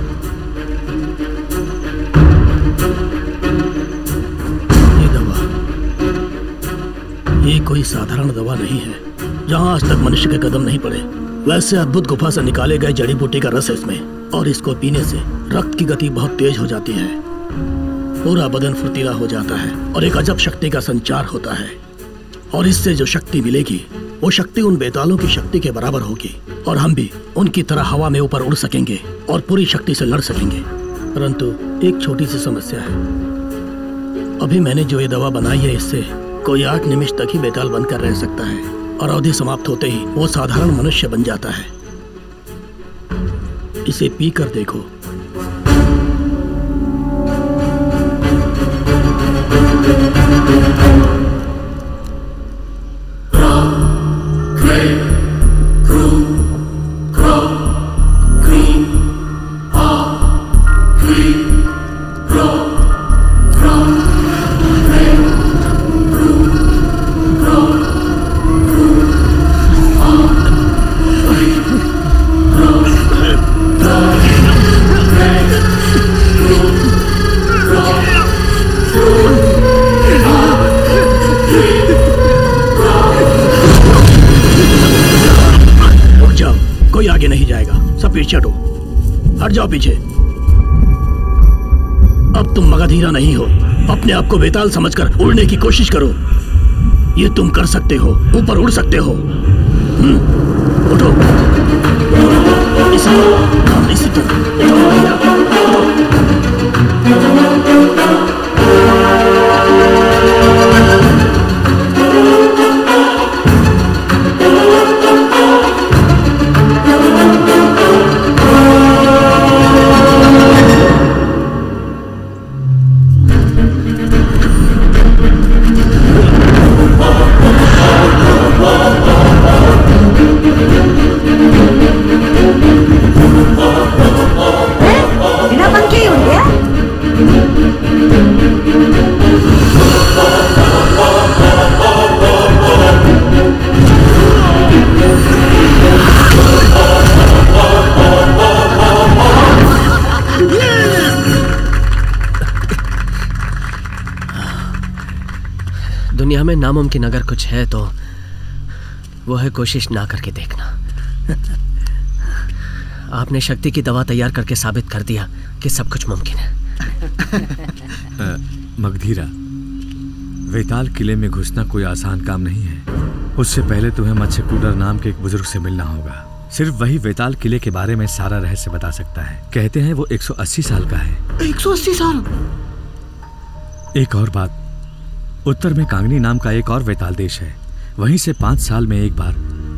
Speaker 14: ये कोई साधारण दवा नहीं है। जहाँ आज तक मनुष्य के कदम नहीं पड़े। वैसे अद्भुत गुफा से निकाले गए जड़ी बूटी का रस है इसमें, और इसको पीने से रक्त की गति बहुत तेज हो जाती है। पूरा बदन फुर्तीला हो जाता है, और एक अजब शक्ति का संचार होता है। और इससे जो शक्ति मिलेगी, वो शक्ति उन बेतालों की शक्ति के बराबर होगी, और हम भी उनकी तरह हवा में ऊपर उड़ सकेंगे, और पूरी शक्ति से लड़ सकेंगे। परंतु एक छोटी सी समस्या है। अभी मैंने जो ये दवा बनाई है, इससे कोई आठ निमिष तक ही बेताल बनकर रह सकता है। और अवधि समाप्त होते ही वो साधारण मनुष्य बन जाता है। इसे पी कर देखो। बेताल समझकर उड़ने की कोशिश करो ये तुम कर सकते हो ऊपर उड़ सकते हो हम्म, उठो इसी हाँ, इसी तरह
Speaker 4: नामुमकिन अगर कुछ है तो वो है कोशिश ना करके देखना। आपने शक्ति की दवा तैयार करके साबित कर दिया कि सब कुछ मुमकिन है।
Speaker 15: मगधीरा वेताल किले में घुसना कोई आसान काम नहीं है। उससे पहले तुम्हें मत्स्यकूडर नाम के एक बुज़ुर्ग से मिलना होगा। सिर्फ़ वही वेताल किले के बारे में सारा रहस्य बता सकता है। कहते हैं वो 180 साल का है।
Speaker 8: 180 साल?
Speaker 15: एक और बात उत्तर में कांगनी नाम का एक और वेताल देश है। वहीं से पाँच साल में एक बार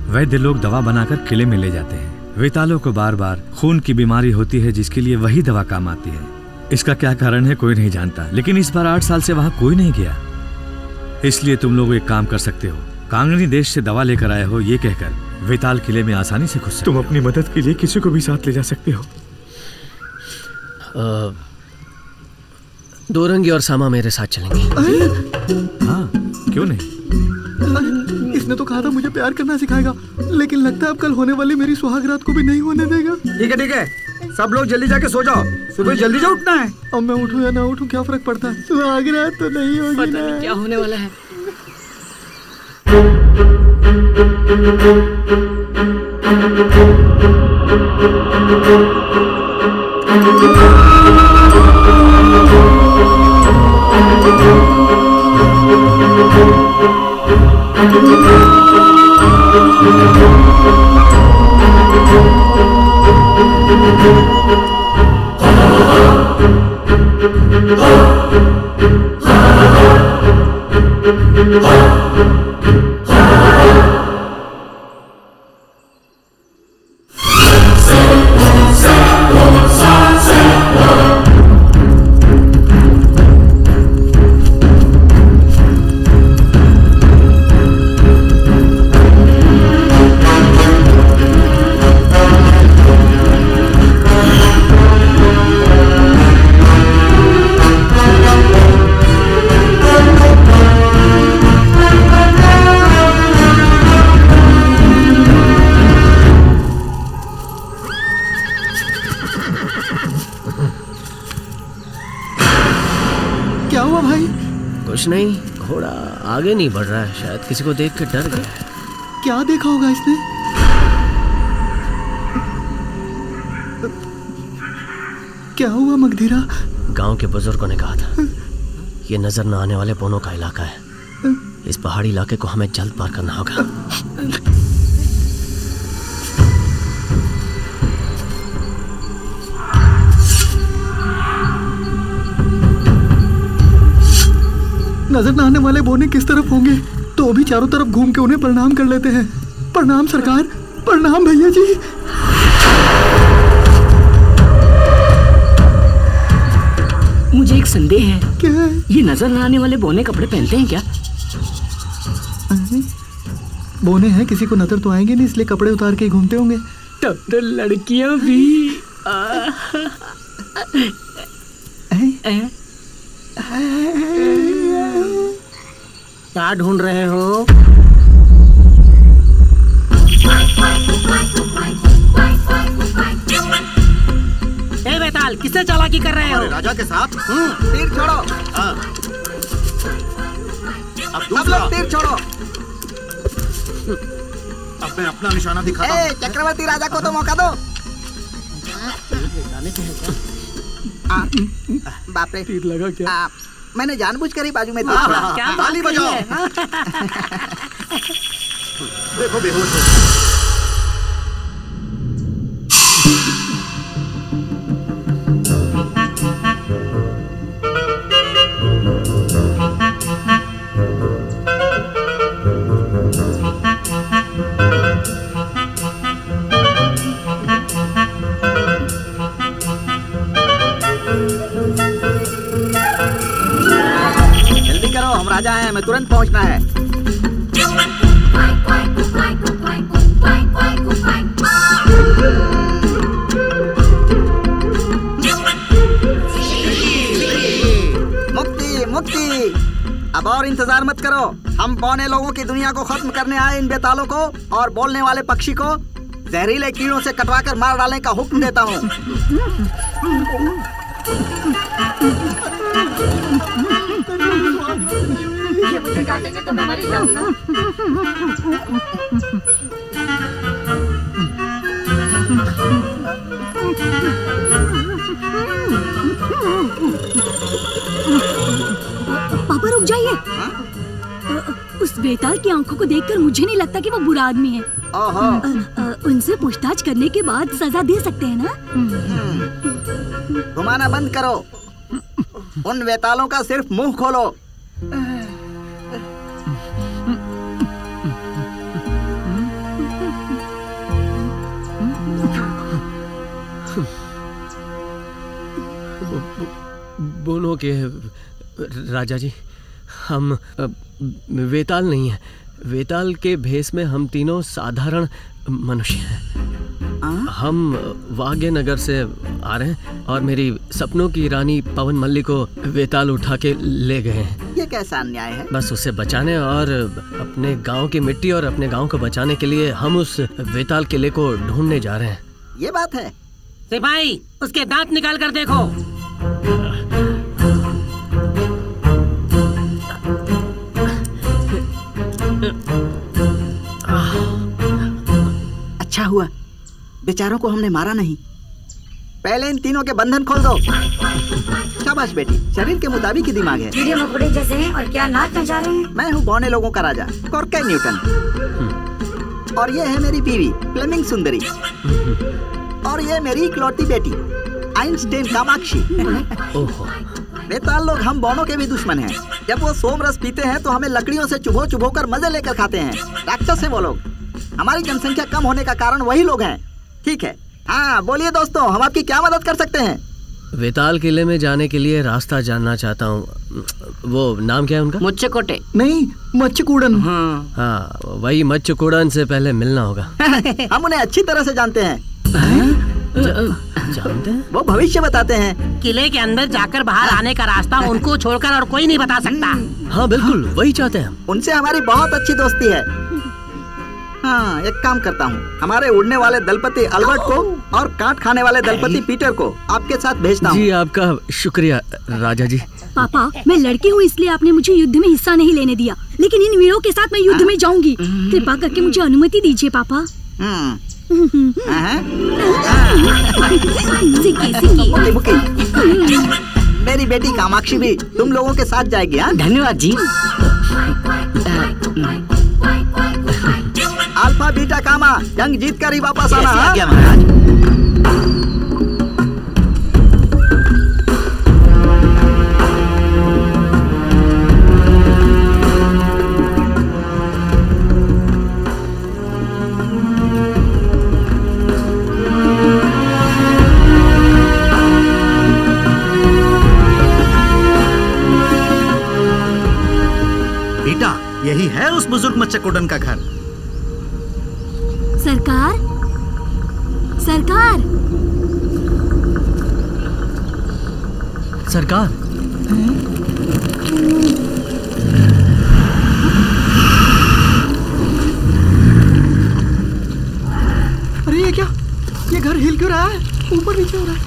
Speaker 15: वैद्य लोग दवा बनाकर किले में ले जाते हैं। वेतालों को बार बार खून की बीमारी होती है जिसके लिए वही दवा काम आती है। इसका क्या कारण है कोई नहीं जानता लेकिन इस बार आठ साल से वहाँ कोई नहीं गया। इसलिए तुम लोग एक काम कर सकते हो। कांगनी देश से दवा लेकर आए हो ये कहकर वेताल किले में आसानी से घुस
Speaker 7: तुम अपनी मदद के लिए किसी को भी साथ ले जा सकते हो।
Speaker 4: अ, दोरंगी और सामा मेरे साथ चलेंगे।
Speaker 15: हाँ क्यों नहीं?
Speaker 8: इसने तो कहा था मुझे प्यार करना सिखाएगा लेकिन लगता है अब कल होने वाली मेरी सुहाग रात को भी नहीं होने देगा।
Speaker 13: ठीक है ठीक है। सब लोग जल्दी जाके सो जाओ। सुबह जल्दी जो उठना है।
Speaker 8: अब मैं उठूं या ना उठूं क्या फ़र्क पड़ता है? सुहाग रात तो नहीं होगी ना।
Speaker 4: क्या होने वाला है।
Speaker 8: क्या
Speaker 4: आगे नहीं बढ़ रहा है शायद। किसी को देख के डर गया है।
Speaker 8: क्या देखा होगा इसने? क्या हुआ मगधीरा?
Speaker 4: गाँव के बुज़ुर्गों ने कहा था ये नज़र न आने वाले बोनों का इलाका है। इस पहाड़ी इलाके को हमें जल्द पार करना होगा।
Speaker 8: नज़र न आने वाले बोने किस तरफ़ होंगे? तो भी चारों तरफ़ घूम के उन्हें प्रणाम कर लेते हैं। प्रणाम सरकार। प्रणाम भैया जी।
Speaker 12: मुझे एक संदेह है।
Speaker 8: क्या है?
Speaker 12: ये नज़र न आने वाले बोने कपड़े पहनते हैं क्या?
Speaker 8: बोने हैं किसी को नज़र तो आएँगे नहीं इसलिए कपड़े उतार के घूमते होंगे।
Speaker 12: तब तो लड़कियाँ भी। क्या ढूंढ रहे हो? ए बेताल किससे चालाकी कर रहे हो?
Speaker 21: राजा के साथ।
Speaker 13: तीर छोड़ो।
Speaker 21: अब
Speaker 13: सब लोग तीर छोड़ो।
Speaker 21: अब मैं अपना निशाना दिखाता
Speaker 13: ए
Speaker 21: हूँ।
Speaker 13: चक्रवर्ती राजा को तो मौका दो।
Speaker 18: बाप रे।
Speaker 8: तीर लगा क्या?
Speaker 18: मैंने जानबूझकर ही बाजू में
Speaker 8: हाँ। हाँ, क्या
Speaker 18: ताली बजाओ।
Speaker 21: देखो बेहोश हैं
Speaker 18: हमें तुरंत पहुँचना है। मुक्ति मुक्ति। अब और इंतज़ार मत करो। हम पौने लोगों की दुनिया को खत्म करने आए इन बेतालों को और बोलने वाले पक्षी को जहरीले कीड़ों से कटवा कर मार डालने का हुक्म देता हूँ।
Speaker 9: काटेंगे तो मैं मर जाऊँगा
Speaker 22: पापा रुक जाइए। उस बेताल की आँखों को देखकर मुझे नहीं लगता कि वो बुरा आदमी है। उनसे पूछताछ करने के बाद सजा दे सकते हैं ना?
Speaker 18: घुमाना बंद करो। उन बेतालों का सिर्फ़ मुँह खोलो।
Speaker 4: बोनो के राजा जी हम वेताल नहीं है। वेताल के भेष में हम तीनों साधारण मनुष्य हैं। हम वाग्य नगर से आ रहे हैं और मेरी सपनों की रानी पवन मल्ली को वेताल उठा के ले गए हैं।
Speaker 18: ये कैसा अन्याय है?
Speaker 4: बस उसे बचाने और अपने गाँव की मिट्टी और अपने गाँव को बचाने के लिए हम उस वेताल किले को ढूँढने जा रहे हैं।
Speaker 18: ये बात है।
Speaker 23: सिपाही उसके दांत निकाल कर देखो।
Speaker 18: अच्छा हुआ। बेचारों को हमने मारा नहीं। पहले इन तीनों के बंधन खोल दो। शाबाश बेटी। शरीर के मुताबिक ही दिमाग है।
Speaker 9: कीड़े मकोड़े जैसे हैं और क्या नाच नचा रहे हैं?
Speaker 18: मैं हूँ बौने लोगों का राजा कॉर्के न्यूटन। और ये है मेरी बीवी फ्लेमिंग सुंदरी। और ये मेरी इकलौती बेटी। आइंस्टाइन कामाक्षी।
Speaker 4: ओहो।
Speaker 18: बेताल लोग हम बौनों के भी दुश्मन हैं। जब वो सोम रस पीते हैं तो हमें लकड़ियों से चुभो चुभो कर मज़े लेकर खाते हैं। राक्षस है वो लोग। हमारी जनसंख्या कम होने का कारण वही लोग हैं। ठीक है। हाँ बोलिए दोस्तों हम आपकी क्या मदद कर सकते हैं?
Speaker 4: वेताल किले में जाने के लिए रास्ता जानना चाहता हूँ। वो नाम क्या है उनका?
Speaker 23: मुच्चे कोटे
Speaker 8: नहीं मच्छकूड़न
Speaker 4: हाँ। वही मच्छकुड़न से पहले मिलना होगा।
Speaker 18: हम उन्हें अच्छी तरह से जानते हैं?
Speaker 4: जानते हैं?
Speaker 18: वो भविष्य बताते हैं।
Speaker 23: किले के अंदर जाकर बाहर आने का रास्ता उनको छोड़कर और कोई नहीं बता सकता।
Speaker 4: हाँ बिल्कुल वही चाहते हैं
Speaker 18: उनसे हमारी बहुत अच्छी दोस्ती है। हाँ एक काम करता हूँ। हमारे उड़ने वाले दलपति अल्बर्ट को और काट खाने वाले दलपति पीटर को आपके साथ भेजता हूँ।
Speaker 4: जी आपका शुक्रिया राजा जी।
Speaker 22: पापा मैं लड़की हूँ इसलिए आपने मुझे युद्ध में हिस्सा नहीं लेने दिया। लेकिन इन वीरों के साथ मैं युद्ध में जाऊँगी। कृपा करके मुझे अनुमति दीजिए पापा।
Speaker 18: मुक्की। मेरी बेटी कामाक्षी भी तुम लोगों के साथ जाएगी हाँ
Speaker 23: धन्यवाद जी
Speaker 18: अल्फ़ा बीटा कामा जंग जीत कर ही वापस आना है
Speaker 23: हाँ? महाराज
Speaker 21: उस बुज़ुर्ग मच्छकुडन का घर।
Speaker 22: सरकार? सरकार?
Speaker 4: सरकार?
Speaker 8: अरे ये क्या? ये घर हिल क्यों रहा है? ऊपर नीचे हो रहा है।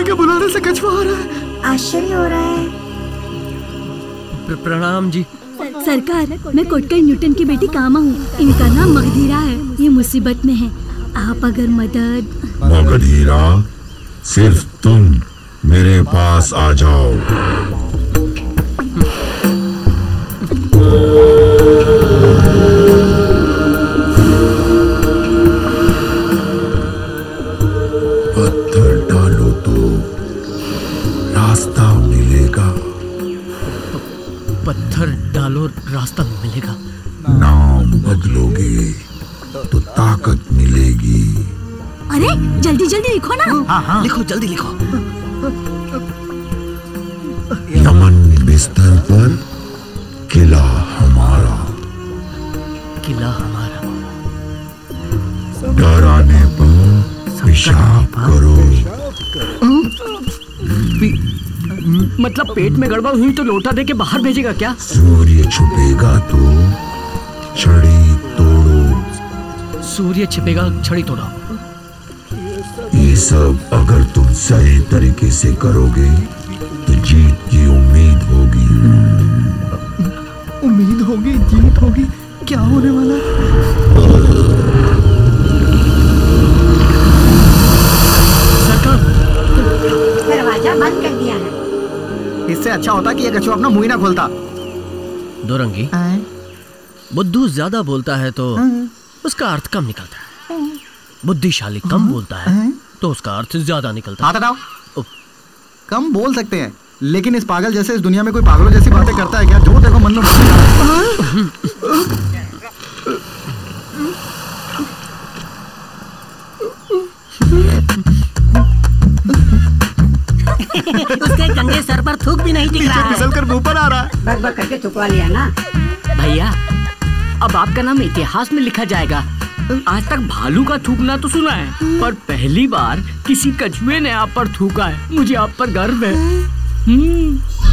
Speaker 8: आदमी के बुलाने से कछुआ आ रहा है?
Speaker 9: आश्चर्य हो रहा है।
Speaker 4: प्र- प्रणाम जी।
Speaker 10: सरकार मैं कोटकर न्यूटन की बेटी कामा हूँ। इनका नाम मगधीरा है। ये मुसीबत में है। आप अगर मदद
Speaker 24: मगधीरा सिर्फ़ तुम मेरे पास आ जाओ।
Speaker 21: हाँ हाँ।
Speaker 4: लिखो जल्दी लिखो।
Speaker 24: यमन बिस्तर पर किला हमारा।
Speaker 4: किला हमारा।
Speaker 24: डराने पर पेशाब करो।
Speaker 20: मतलब पेट में गड़बड़ हुई तो लोटा दे के बाहर भेजेगा क्या?
Speaker 24: सूर्य छुपेगा तो छड़ी तोड़ो।
Speaker 4: सूर्य छिपेगा छड़ी तोड़ो।
Speaker 24: सब अगर तुम सही तरीके से करोगे तो जीत की उम्मीद होगी।
Speaker 8: उम्मीद होगी जीत होगी क्या होने वाला है?
Speaker 9: दरवाज़ा बंद कर दिया है।
Speaker 8: इससे अच्छा होता कि ये कछुआ अपना मुँह ही ना खोलता।
Speaker 4: दो रंगी बुद्धू ज़्यादा बोलता है तो उसका अर्थ कम निकलता है। बुद्धिशाली कम बोलता है। तो उसका अर्थ ज़्यादा निकलता
Speaker 8: हाथ हटाओ कम बोल सकते हैं लेकिन इस पागल जैसे इस दुनिया में कोई पागलों जैसी बातें करता है क्या? जो देखो मन में
Speaker 12: उसके गंगे सर पर थूक भी नहीं दिख रहा है।
Speaker 8: फिसल कर ऊपर आ रहा है।
Speaker 9: बक बक करके थुकवा लिया ना।
Speaker 20: भैया अब आपका नाम इतिहास में लिखा जाएगा। आज तक भालू का थूकना तो सुना है पर पहली बार किसी कछुए ने आप पर थूका है। मुझे आप पर गर्व है। हम्म।
Speaker 8: हे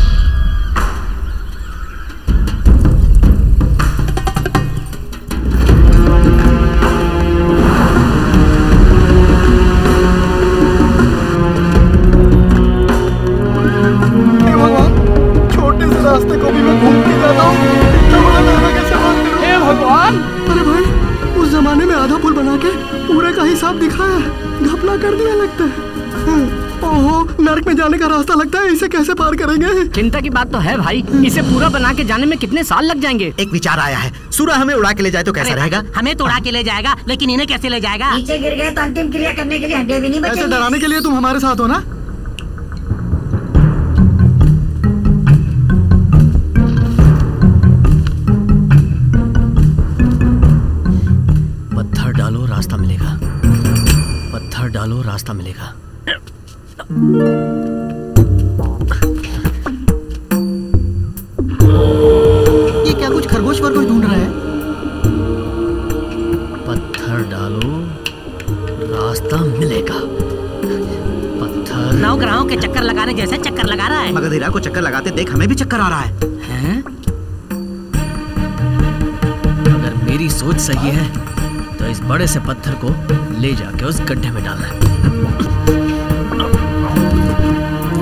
Speaker 20: चिंता की बात तो है भाई। इसे पूरा बना के जाने में कितने साल लग जाएँगे?
Speaker 21: एक विचार आया है। सूरा हमें उड़ा के ले जाए तो कैसा रहेगा?
Speaker 12: हमें तो उड़ा के ले जाएगा लेकिन इन्हें कैसे ले जाएगा?
Speaker 9: नीचे गिर गए तो अंतिम क्रिया करने के लिए हड्डियाँ भी नहीं
Speaker 8: ऐसे डराने के लिए तुम हमारे साथ हो ना?
Speaker 21: देख हमें भी चक्कर आ रहा है।
Speaker 20: हैं?
Speaker 4: अगर मेरी सोच सही है तो इस बड़े से पत्थर को ले जाके उस गड्ढे में डालना है।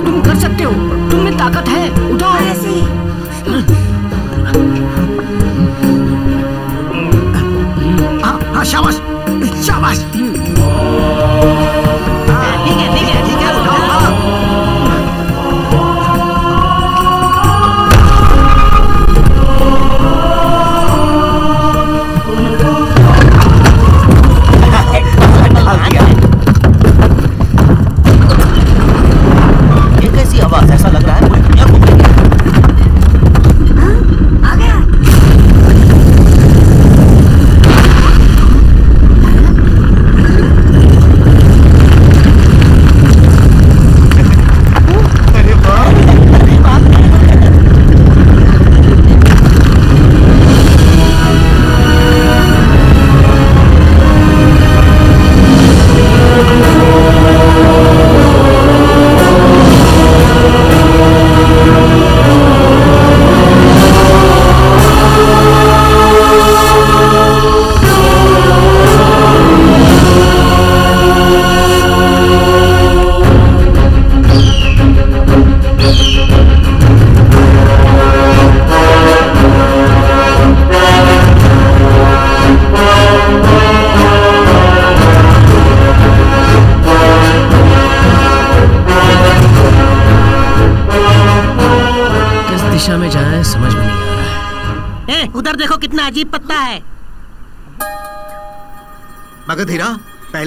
Speaker 20: तुम कर सकते हो। तुम में ताकत है। उठाओ
Speaker 21: हाँ। हाँ शाबाश शाबाश।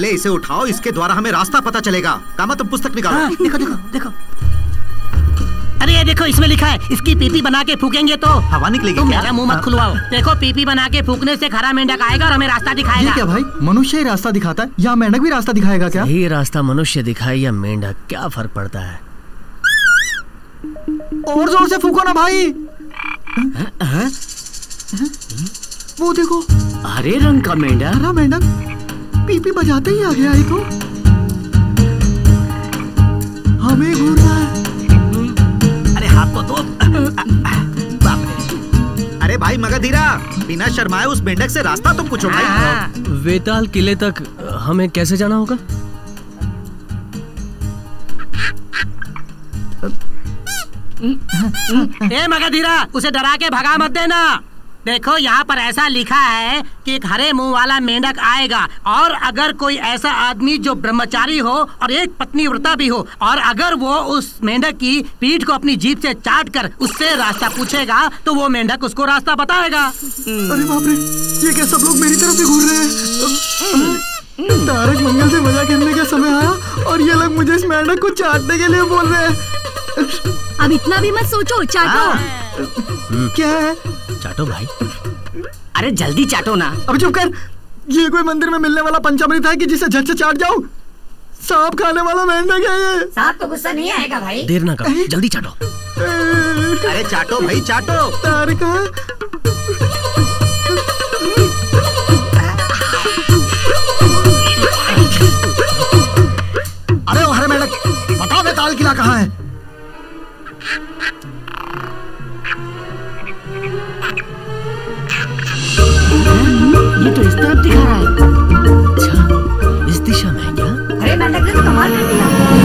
Speaker 21: पहले इसे उठाओ इसके द्वारा हमें रास्ता पता चलेगा। कामा तुम पुस्तक निकालो।
Speaker 23: हाँ, देखो देखो देखो। अरे ये देखो इसमें लिखा है इसकी पीपी बना के फूकेंगे तो।
Speaker 21: हवा निकलेगी
Speaker 23: तुम
Speaker 21: क्या?
Speaker 23: मेरा मुँह मत
Speaker 21: हाँ।
Speaker 23: खुलवाओ। देखो पीपी बना के फूकने से खरा मेंढक आएगा और हमें रास्ता
Speaker 8: ये
Speaker 23: दिखाएगा
Speaker 8: क्या भाई मनुष्य ही रास्ता दिखाता है या मेंढक भी रास्ता दिखाएगा क्या?
Speaker 4: यही रास्ता मनुष्य दिखाए या मेंढक क्या फ़र्क पड़ता है?
Speaker 8: और ज़ोर से फूको ना भाई। वो देखो।
Speaker 20: हरे रंग का मेंढक?
Speaker 8: हरा मेंढक। पीपी बजाते ही आ गया ये तो। हमें घूर रहा है
Speaker 21: अरे हाथ तो दो बाप रे। अरे भाई मगधीरा बिना शर्माए उस मेंढक से रास्ता तो पूछो भाई।
Speaker 4: वेताल किले तक हमें कैसे जाना होगा?
Speaker 23: ए मगधीरा उसे डरा के भगा मत देना। देखो, यहाँ पर ऐसा लिखा है कि एक हरे मुँह वाला मेंढक आएगा और अगर कोई ऐसा आदमी जो ब्रह्मचारी हो और एक पत्नी व्रता भी हो और अगर वो उस मेंढक की पीठ को अपनी जीप से चाट कर उससे रास्ता पूछेगा तो वो मेंढक उसको रास्ता बताएगा।
Speaker 8: अरे बाप रे, ये क्या सब लोग मेरी तरफ़ से घूर रहे हैं? तारक मंगल से मज़ा करने का समय आया और ये लोग मुझे इस मेंढक को चाटने के लिए बोल रहे हैं।
Speaker 10: अब इतना भी मत सोचो चाटो।
Speaker 8: क्या है?
Speaker 4: चाटो भाई।
Speaker 20: अरे जल्दी चाटो ना।
Speaker 8: अब चुप कर। ये कोई मंदिर में मिलने वाला पंचामृत है कि जिसे झट से चाट जाऊँ? सांप खाने वाला मेंढक है ये।
Speaker 9: सांप को गुस्सा नहीं आएगा भाई।
Speaker 4: देर ना करो जल्दी चाटो।
Speaker 21: अरे चाटो भाई चाटो।
Speaker 8: तारक
Speaker 21: अरे ओ हरे मेंढक बताओ बेताल किला कहाँ है?
Speaker 12: ये तो इस तरफ़ दिखा रहा है।
Speaker 4: अच्छा इस दिशा में है क्या?
Speaker 9: अरे मैंने तो कमाल कर दिया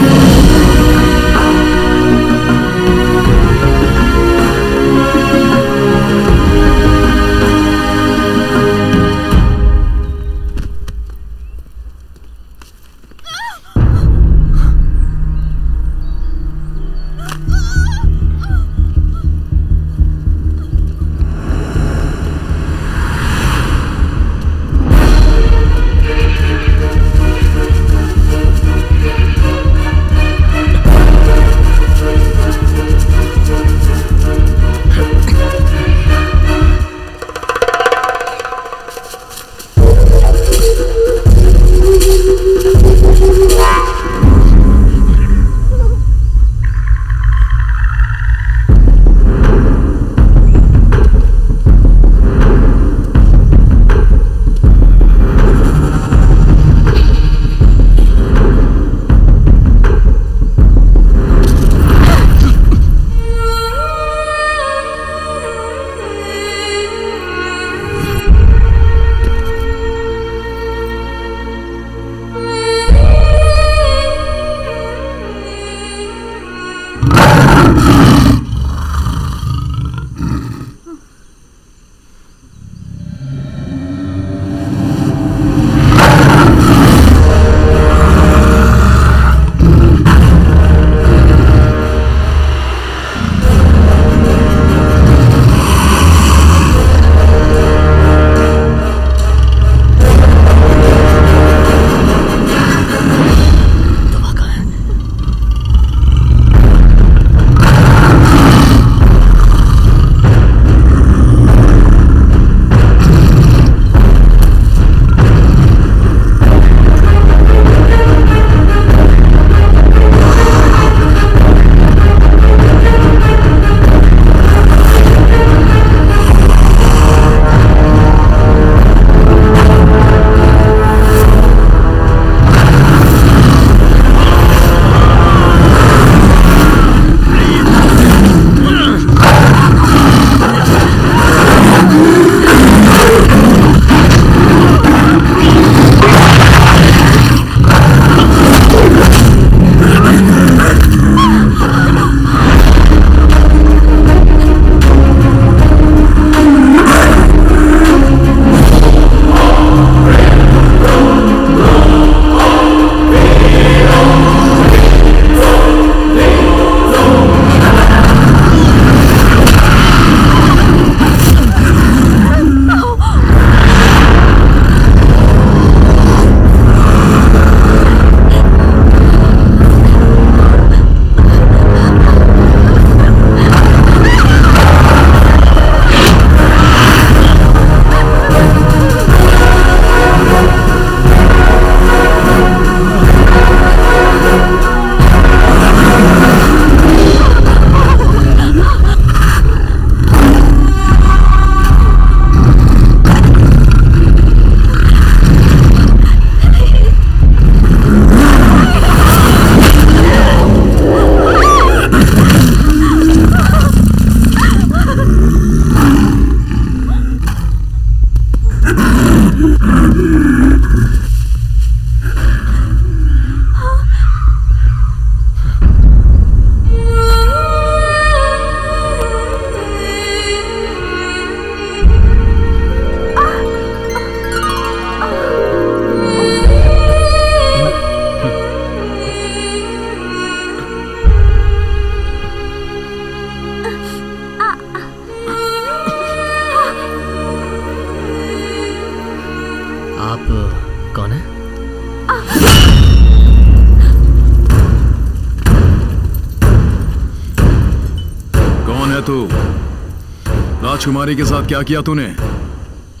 Speaker 25: क्या किया तूने?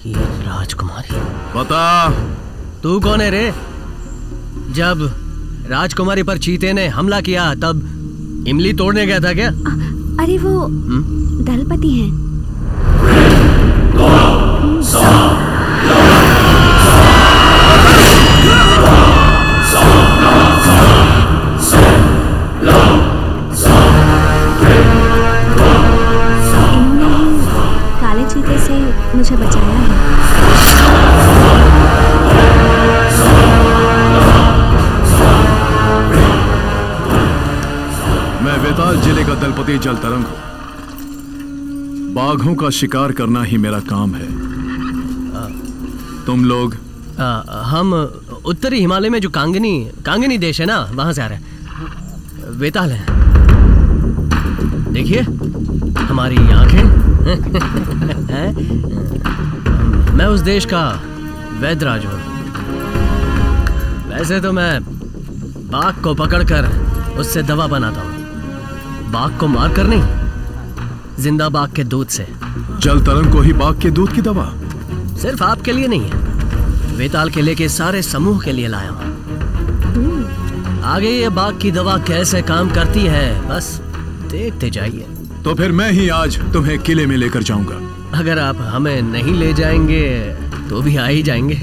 Speaker 4: ये राजकुमारी।
Speaker 25: बता।
Speaker 4: तू कौन है रे? जब राजकुमारी पर चीते ने हमला किया तब इमली तोड़ने गया था क्या?
Speaker 10: अरे वो दलपति हैं।
Speaker 25: दलपति जल तरंग बाघों का शिकार करना ही मेरा काम है। तुम लोग?
Speaker 4: आ, हम उत्तरी हिमालय में जो कांगनी कांगनी देश है ना वहाँ से आ रहे हैं। वेताल है। देखिए हमारी आँखें। मैं उस देश का वैदराज हूँ। वैसे तो मैं बाघ को पकड़कर उससे दवा बनाता बाघ को मार कर नहीं ज़िंदा बाघ के दूध से।
Speaker 25: जल तरंग को ही बाघ के दूध की दवा।
Speaker 4: सिर्फ़ आपके लिए नहीं है वेताल किले के सारे समूह के लिए लाया हूँ। आगे ये बाघ की दवा कैसे काम करती है बस देखते जाइए।
Speaker 25: तो फिर मैं ही आज तुम्हें किले में लेकर जाऊँगा।
Speaker 4: अगर आप हमें नहीं ले जाएँगे तो भी आ ही जाएँगे।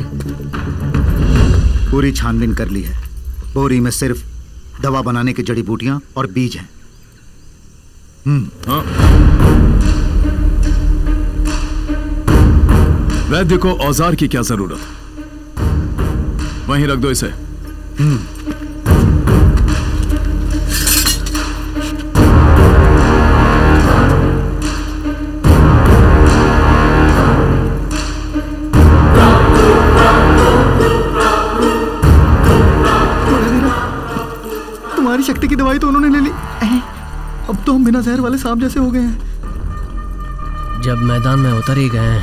Speaker 21: पूरी छानबीन कर ली है। बोरी में सिर्फ़ दवा बनाने की जड़ी बूटियाँ और बीज हैं।
Speaker 25: वैद्य को औज़ार की क्या ज़रूरत वहीं रख दो इसे
Speaker 8: तुम्हारी वाले सांप जैसे हो गए हैं।
Speaker 4: जब मैदान में उतर ही गए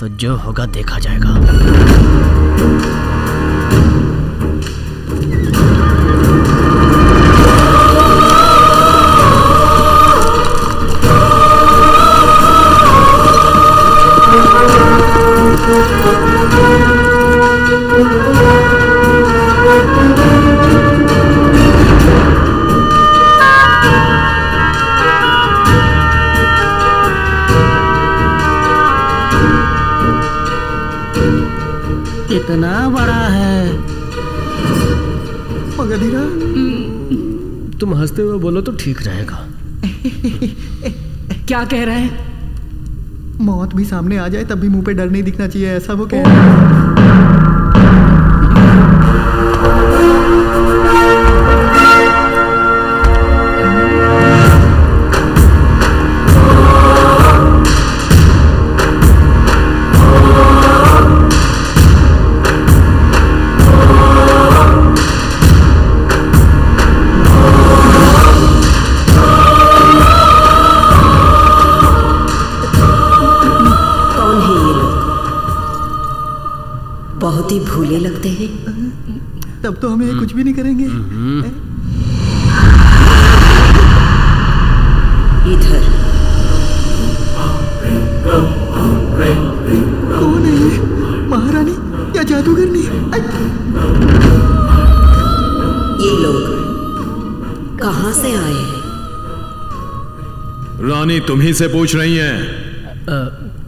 Speaker 4: तो जो होगा देखा जाएगा। बोलो तो ठीक रहेगा।
Speaker 20: क्या कह रहे हैं?
Speaker 8: मौत भी सामने आ जाए तब भी मुँह पे डर नहीं दिखना चाहिए ऐसा वो कह रहे हैं। तो हमें कुछ भी नहीं करेंगे।
Speaker 26: इधर।
Speaker 8: कौन है ये? महारानी या जादूगरनी
Speaker 26: ये लोग कहाँ से आए हैं?
Speaker 25: रानी तुम ही से पूछ रही हैं।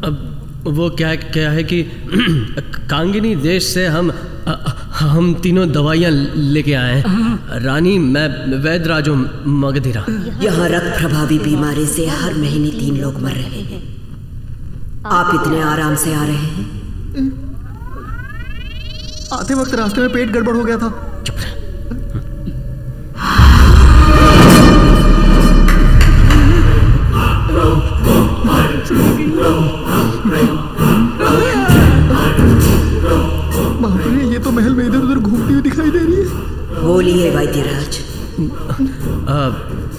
Speaker 4: अब वो क्या क्या है कि कांगिनी देश से हम हम तीनों दवाइयाँ लेके आए हैं। रानी मैं वैदराज हूँ मगधीरा
Speaker 26: यहाँ रक्त प्रभावी बीमारी से हर महीने तीन लोग मर रहे हैं। आप इतने आराम से आ रहे हैं।
Speaker 8: आते वक्त रास्ते में पेट गड़बड़ हो गया था।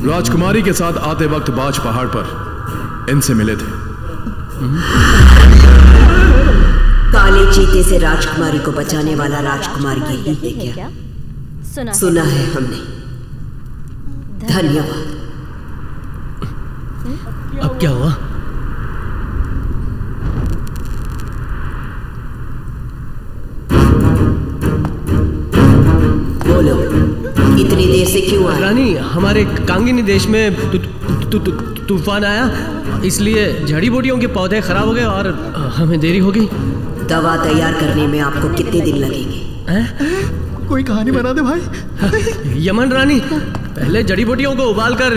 Speaker 25: राजकुमारी के साथ आते वक्त बाज पहाड़ पर इनसे मिले थे।
Speaker 26: काले चीते से राजकुमारी को बचाने वाला राजकुमार यही है क्या? सुना। है हमने। धन्यवाद।
Speaker 4: हमारे कांगिनी देश में तू- तू- तू- तू- तूफ़ान आया इसलिए जड़ी बूटियों के पौधे खराब हो गए और हमें देरी हो गई।
Speaker 26: दवा तैयार करने में आपको कितने दिन लगेंगे?
Speaker 8: कोई कहानी बना दे भाई।
Speaker 4: यमन रानी पहले जड़ी बूटियों को उबाल कर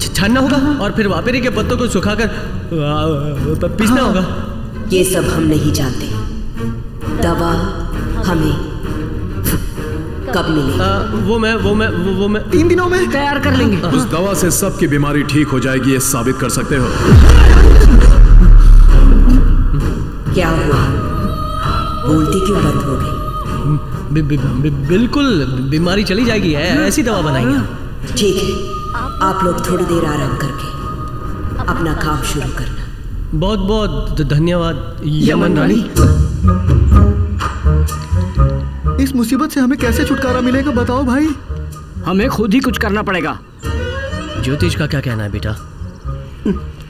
Speaker 4: छानना होगा और फिर वापेरी के पत्तों को सुखाकर आ, पीसना होगा।
Speaker 26: ये सब हम नहीं जानते। दवा हमें कब मिलेगी?
Speaker 4: वो मैं वो मैं वो, वो मैं
Speaker 8: तीन दिनों में।
Speaker 20: तैयार कर लेंगे।
Speaker 25: उस दवा से सबकी बीमारी ठीक हो जाएगी ये साबित कर सकते हो।
Speaker 26: क्या हुआ? बोलती क्यों बंद हो गई?
Speaker 4: बि, बि, बि, बिल्कुल बीमारी चली जाएगी ऐ- ऐसी दवा बनाएँगे
Speaker 26: ठीक है आप लोग थोड़ी देर आराम करके अपना काम शुरू करना।
Speaker 4: बहुत बहुत धन्यवाद यमन रानी।
Speaker 8: इस मुसीबत से हमें कैसे छुटकारा मिलेगा बताओ भाई।
Speaker 20: हमें खुद ही कुछ करना पड़ेगा।
Speaker 4: ज्योतिष का क्या कहना है बेटा?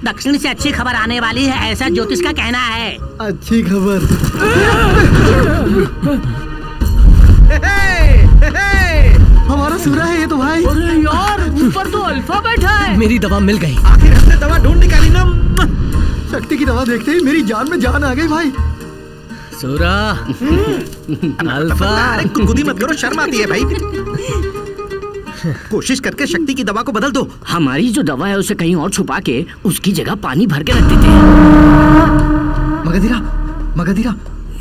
Speaker 23: दक्षिण से अच्छी खबर आने वाली है ऐसा ज्योतिष का कहना है।
Speaker 8: अच्छी खबर। हमारा सूरा है ये तो भाई।
Speaker 20: अरे यार ऊपर तो अल्फ़ा बैठा है।
Speaker 4: मेरी दवा मिल गई।
Speaker 8: आखिर हमने दवा ढूंढ निकाली ना। शक्ति की दवा देखते ही मेरी जान में जान आ गई भाई।
Speaker 4: सूरा। अल्फ़ा।
Speaker 21: गुदगुदी मत करो शर्म आती है भाई। कोशिश करके शक्ति की दवा को बदल दो।
Speaker 20: हमारी जो दवा है उसे कहीं और छुपा के उसकी जगह पानी भर के रख देते हैं।
Speaker 8: मगधीरा मगधीरा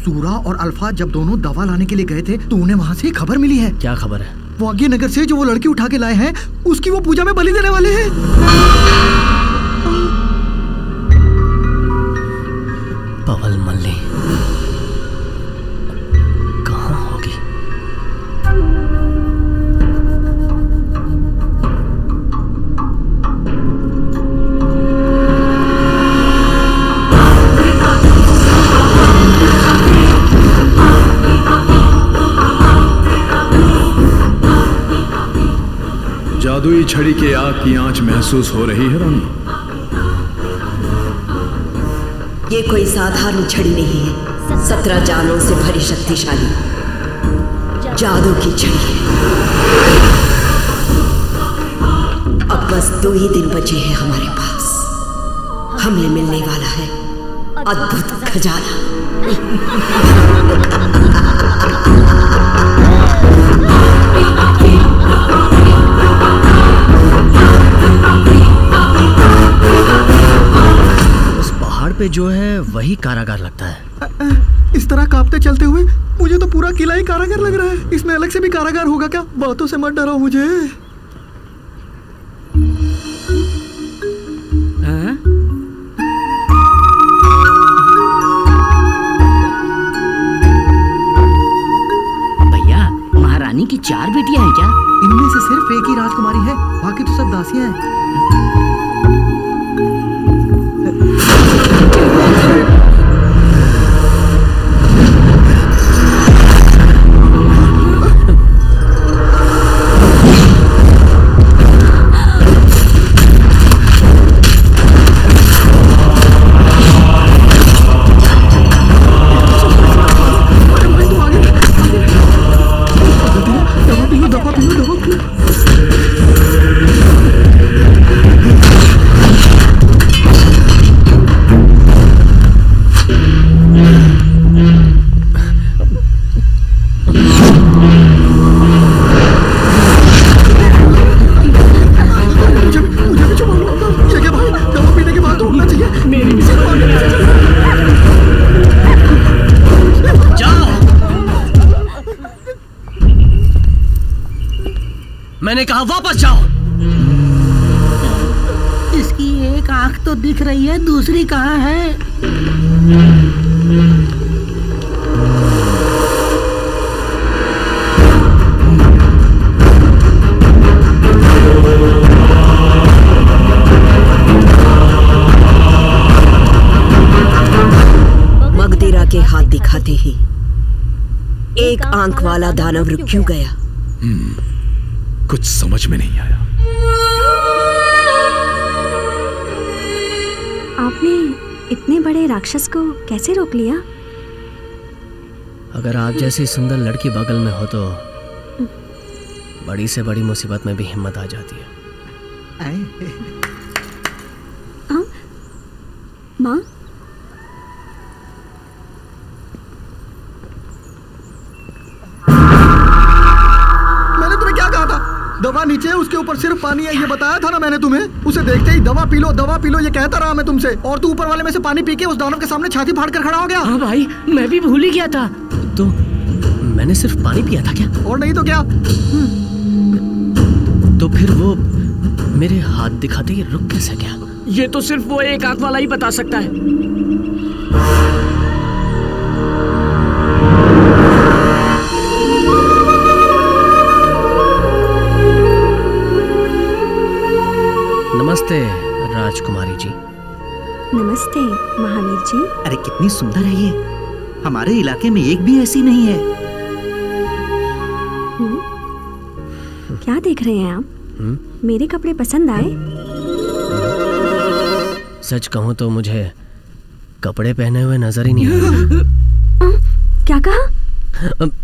Speaker 8: सूरा और अल्फ़ा जब दोनों दवा लाने के लिए गए थे तो उन्हें वहाँ से खबर मिली है।
Speaker 4: क्या खबर है?
Speaker 8: वो आगे नगर से जो वो लड़की उठा के लाए हैं उसकी वो पूजा में बलि देने वाले हैं।
Speaker 25: छड़ी के आग की आँच महसूस हो रही है, रानी।
Speaker 26: ये कोई साधारण छड़ी नहीं है। सत्रह जानों से भरी शक्तिशाली। जादू की छड़ी है। अब बस दो ही दिन बचे हैं हमारे पास। हमें मिलने वाला है अद्भुत खजाना।
Speaker 4: पे जो है वही कारागार लगता है।
Speaker 8: इस तरह कांपते चलते हुए मुझे तो पूरा किला ही कारागार लग रहा है। इसमें अलग से भी कारागार होगा क्या? बातों से मत डराओ मुझे।
Speaker 20: हाँ? भैया महारानी की चार बेटियाँ हैं क्या?
Speaker 8: इनमें से सिर्फ़ एक ही राजकुमारी है बाकी तो सब दासियाँ हैं।
Speaker 26: दानव रुक क्यों गया?
Speaker 25: कुछ समझ में नहीं आया।
Speaker 27: आपने इतने बड़े राक्षस को कैसे रोक लिया?
Speaker 4: अगर आप जैसी सुंदर लड़की बगल में हो तो बड़ी से बड़ी मुसीबत में भी हिम्मत आ जाती है।
Speaker 8: सिर्फ़ पानी है ये बताया था ना मैंने तुम्हें? उसे देखते ही दवा पी लो दवा पी लो ये कहता रहा मैं तुमसे। और तू ऊपर वाले में से पानी पी के उस दानव के सामने छाती फाड़ कर खड़ा हो गया?
Speaker 20: हाँ भाई मैं भी भूल ही गया था।
Speaker 4: तो मैंने सिर्फ़ पानी पिया था क्या?
Speaker 8: और नहीं तो क्या?
Speaker 4: तो फिर वो मेरे हाथ दिखाते ही रुक कैसे गया?
Speaker 20: ये तो सिर्फ़ वो एक आँख वाला ही बता सकता है।
Speaker 4: नमस्ते राजकुमारी जी।
Speaker 27: नमस्ते महावीर जी।
Speaker 21: अरे कितनी सुंदर है ये। हमारे इलाके में एक भी ऐसी नहीं है।
Speaker 27: क्या देख रहे हैं आप?
Speaker 4: हम्म?
Speaker 27: मेरे कपड़े पसंद आए।
Speaker 4: सच कहूँ तो मुझे कपड़े पहने हुए नज़र ही नहीं आ
Speaker 27: क्या कहा?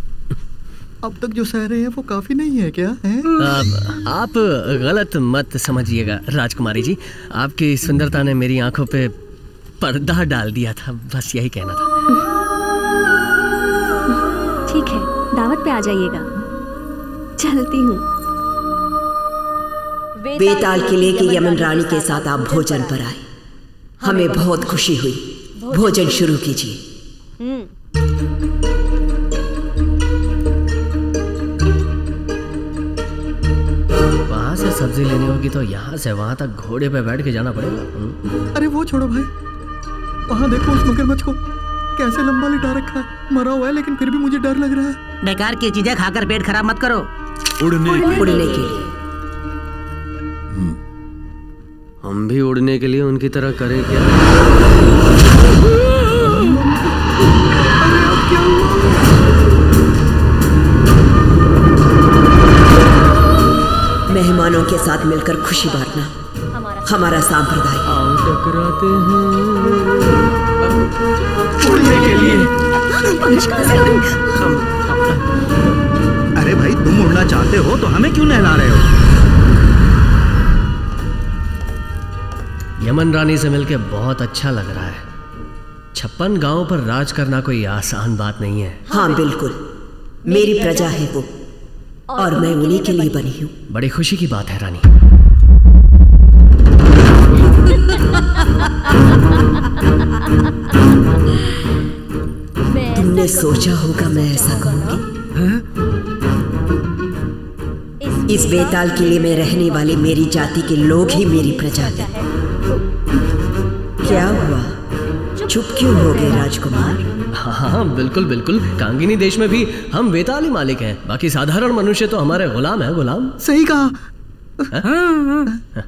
Speaker 8: अब तक जो सह रहे हैं वो काफ़ी नहीं है क्या? है?
Speaker 4: अब आप गलत मत समझिएगा राजकुमारी जी। आपकी सुंदरता ने मेरी आँखों पे पर्दा डाल दिया था बस यही कहना था।
Speaker 27: ठीक है दावत पे आ जाइएगा। चलती हूँ।
Speaker 26: बेताल किले की यमन रानी के साथ आप भोजन पर आए। हमें बहुत खुशी हुई। भोजन शुरू कीजिए।
Speaker 4: सब्ज़ी लेनी होगी तो यहाँ से वहाँ तक घोड़े पे बैठ के जाना पड़ेगा। हम्म।
Speaker 8: अरे वो छोड़ो भाई। वहाँ देखो उस मगरमच्छ को। कैसे लंबा लिटा रखा है। मरा हुआ है लेकिन फिर भी मुझे डर लग रहा है।
Speaker 23: बेकार की चीज़ें खाकर पेट खराब मत करो।
Speaker 25: उड़ने
Speaker 26: उड़ने के लिए।
Speaker 4: हम भी उड़ने के लिए उनकी तरह करें क्या?
Speaker 26: मेहमानों के साथ मिलकर खुशी बांटना। हमारा सांप्रदाय।
Speaker 4: टकराते
Speaker 21: उड़ने के लिए। अरे भाई तुम उड़ना चाहते हो तो हमें क्यों नहला रहे हो?
Speaker 4: यमन रानी से मिलके बहुत अच्छा लग रहा है। छप्पन गाँवों पर राज करना कोई आसान बात नहीं है।
Speaker 26: हाँ बिल्कुल। मेरी प्रजा है वो। और मैं उन्हीं के लिए बनी हूँ।
Speaker 4: बड़ी खुशी की बात है रानी।
Speaker 26: तुमने सोचा होगा मैं ऐसा कहूँगी इस बेताल किले में रहने वाले मेरी जाति के लोग ही मेरी प्रजा है। क्या हुआ? चुप क्यों हो गए। राजकुमार?
Speaker 4: हाँ हाँ बिल्कुल बिल्कुल। कांगिनी देश में भी हम वेताली मालिक हैं। बाकी साधारण मनुष्य तो हमारे गुलाम है गुलाम।
Speaker 8: सही कहा।
Speaker 28: Thank you.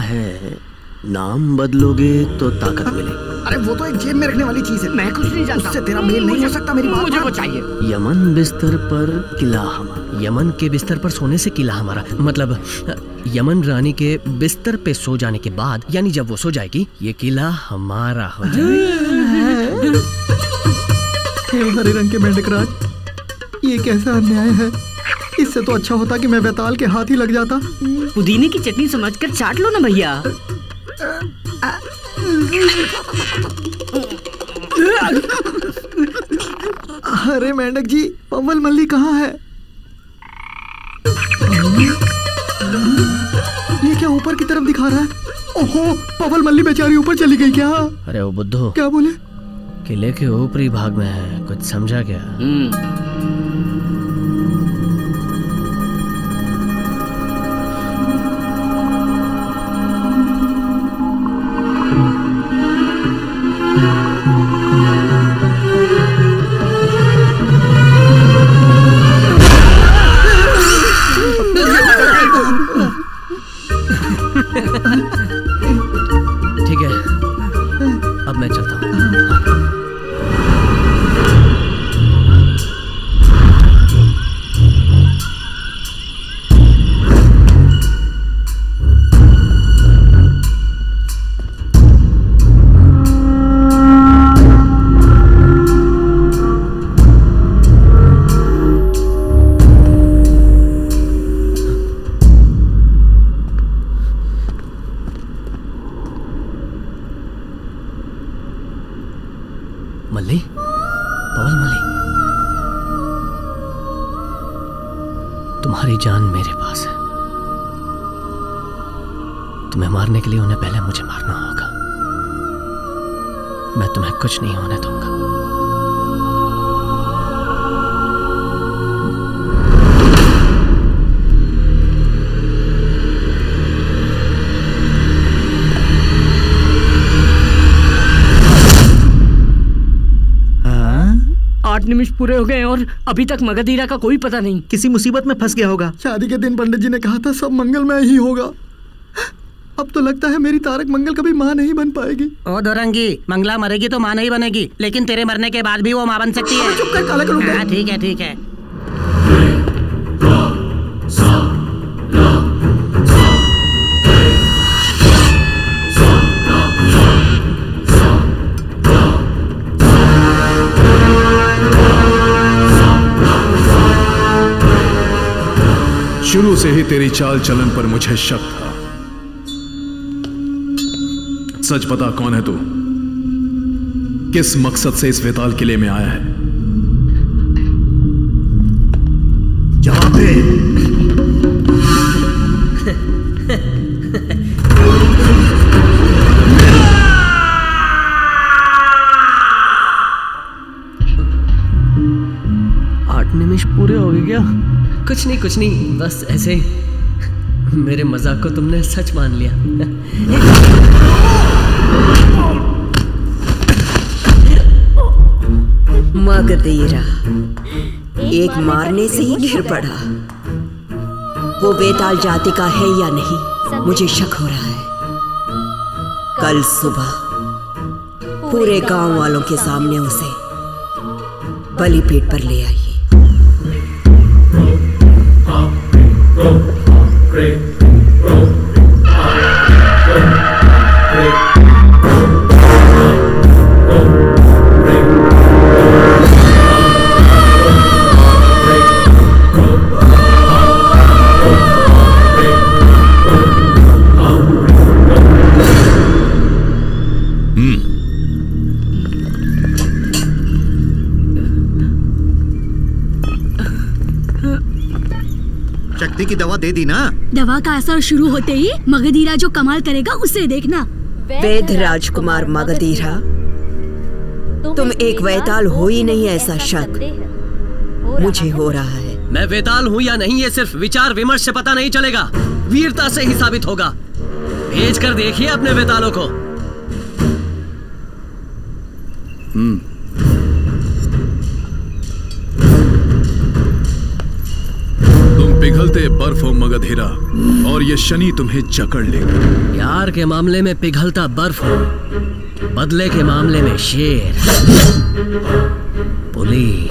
Speaker 29: है?
Speaker 4: नाम बदलोगे तो ताकत मिलेगी।
Speaker 8: अरे वो तो एक जेब में रखने वाली चीज़ है।
Speaker 20: मैं कुछ नहीं जानता।
Speaker 8: उससे तेरा मेल नहीं हो सकता मेरी बात
Speaker 20: मुझे। वो चाहिए
Speaker 4: यमन बिस्तर पर किला हमारा। यमन के बिस्तर पर सोने से किला हमारा। मतलब यमन रानी के बिस्तर पे सो जाने के बाद यानी जब वो सो जाएगी ये किला हमारा हो जाएगा।
Speaker 8: हरे रंग के मेंढक राज ये कैसा अन्याय है? इससे तो अच्छा होता कि मैं बेताल के हाथ ही लग जाता।
Speaker 20: पुदीने की चटनी समझकर चाट लो ना भैया।
Speaker 8: अरे मेंढक जी पवल मल्ली कहाँ है? ये क्या ऊपर की तरफ़ दिखा रहा है? ओहो पवल मल्ली बेचारी ऊपर चली गई क्या?
Speaker 4: अरे वो बुद्धू
Speaker 8: क्या बोले?
Speaker 4: किले के ऊपरी भाग में है कुछ समझा क्या?
Speaker 20: अभी तक मगधीरा का कोई पता नहीं।
Speaker 8: किसी मुसीबत में फंस गया होगा। शादी के दिन पंडित जी ने कहा था सब मंगलमय ही होगा। अब तो लगता है मेरी तारक मंगल कभी माँ नहीं बन पाएगी।
Speaker 23: ओ दोरंगी मंगला मरेगी तो माँ नहीं बनेगी लेकिन तेरे मरने के बाद भी वो माँ बन सकती है।
Speaker 8: चुप कर काला
Speaker 23: हाँ, ठीक है ठीक है।
Speaker 25: शुरू से ही तेरी चाल चलन पर मुझे शक था। सच पता कौन है तू? किस मकसद से इस वेताल किले में आया है?
Speaker 21: यहाँ दे।
Speaker 4: कुछ नहीं कुछ नहीं, बस ऐसे मेरे मज़ाक को तुमने सच मान लिया।
Speaker 26: मगधीरा एक मारने से ही गिर पड़ा। वो बेताल जाति का है या नहीं, मुझे शक हो रहा है। कल सुबह पूरे गाँव वालों के सामने उसे बलि पेट पर ले आइए
Speaker 21: शक्ति की दवा दे दी ना।
Speaker 10: दवा का असर शुरू होते ही मगधीरा जो कमाल करेगा उसे देखना।
Speaker 26: वेद राजकुमार मगधीरा तुम एक वैताल हो ही नहीं ऐसा शक। मुझे हो रहा है।
Speaker 4: मैं वेताल हूँ या नहीं ये सिर्फ़ विचार विमर्श से पता नहीं चलेगा। वीरता से ही साबित होगा। भेज कर देखिए अपने वेतालों को।
Speaker 25: हम्म। और ये शनि तुम्हें जकड़ लेगा
Speaker 4: प्यार के मामले में पिघलता बर्फ़ हो, बदले के मामले में शेर। पुली।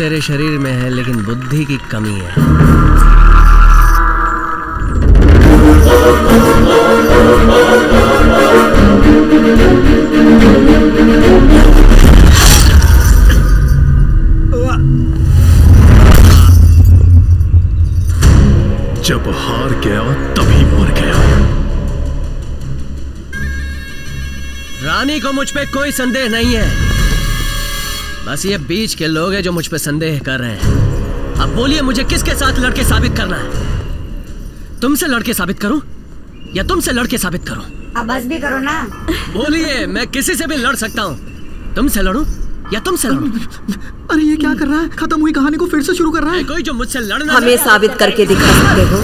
Speaker 4: तेरे शरीर में है लेकिन बुद्धि की कमी है।
Speaker 25: जब हार गया तभी मर गया।
Speaker 4: रानी को मुझ पे कोई संदेह नहीं है। बस ये बीच के लोग हैं जो मुझ पे संदेह कर रहे हैं। अब बोलिए मुझे किसके साथ लड़के साबित करना है? तुमसे लड़के साबित करूँ या तुमसे लड़के साबित करूँ?
Speaker 9: अब बस भी करो ना।
Speaker 4: बोलिए मैं किसी से भी लड़ सकता हूँ। तुमसे लड़ूं या तुमसे लड़ूं?
Speaker 8: अरे ये क्या कर रहा है? खत्म हुई कहानी को फिर से शुरू कर रहा है?
Speaker 4: कोई जो मुझसे लड़ना
Speaker 26: हमें साबित करके दिखा सकते हो।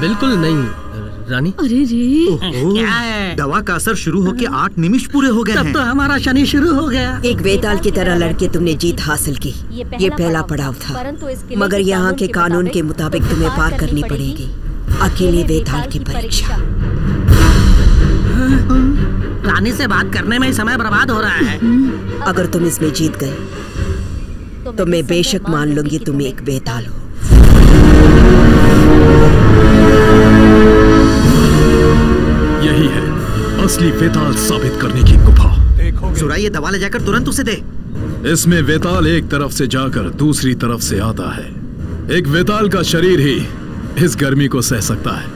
Speaker 4: बिल्कुल नहीं रानी।
Speaker 10: अरे रे।
Speaker 21: क्या है? दवा का असर शुरू होके आठ निमिष पूरे हो गए तब तो
Speaker 23: हमारा शनि शुरू हो गया।
Speaker 26: एक वेताल की तरह लड़के तुमने जीत हासिल की। ये पहला पड़ाव था। मगर यहाँ के कानून के मुताबिक तुम्हें पार करनी पड़ेगी। अकेले वेताल की परीक्षा।
Speaker 23: रानी से बात करने में समय बर्बाद हो रहा है।
Speaker 26: अगर तुम इसमें जीत गए तो मैं बेशक मान लूँगी तुम एक बेताल हो।
Speaker 25: असली वेताल साबित करने की गुफा।
Speaker 21: सुरा ये दवा ले जाकर तुरंत उसे दे।
Speaker 25: इसमें वेताल एक तरफ़ से जाकर दूसरी तरफ़ से आता है। एक वेताल का शरीर ही इस गर्मी को सह सकता है।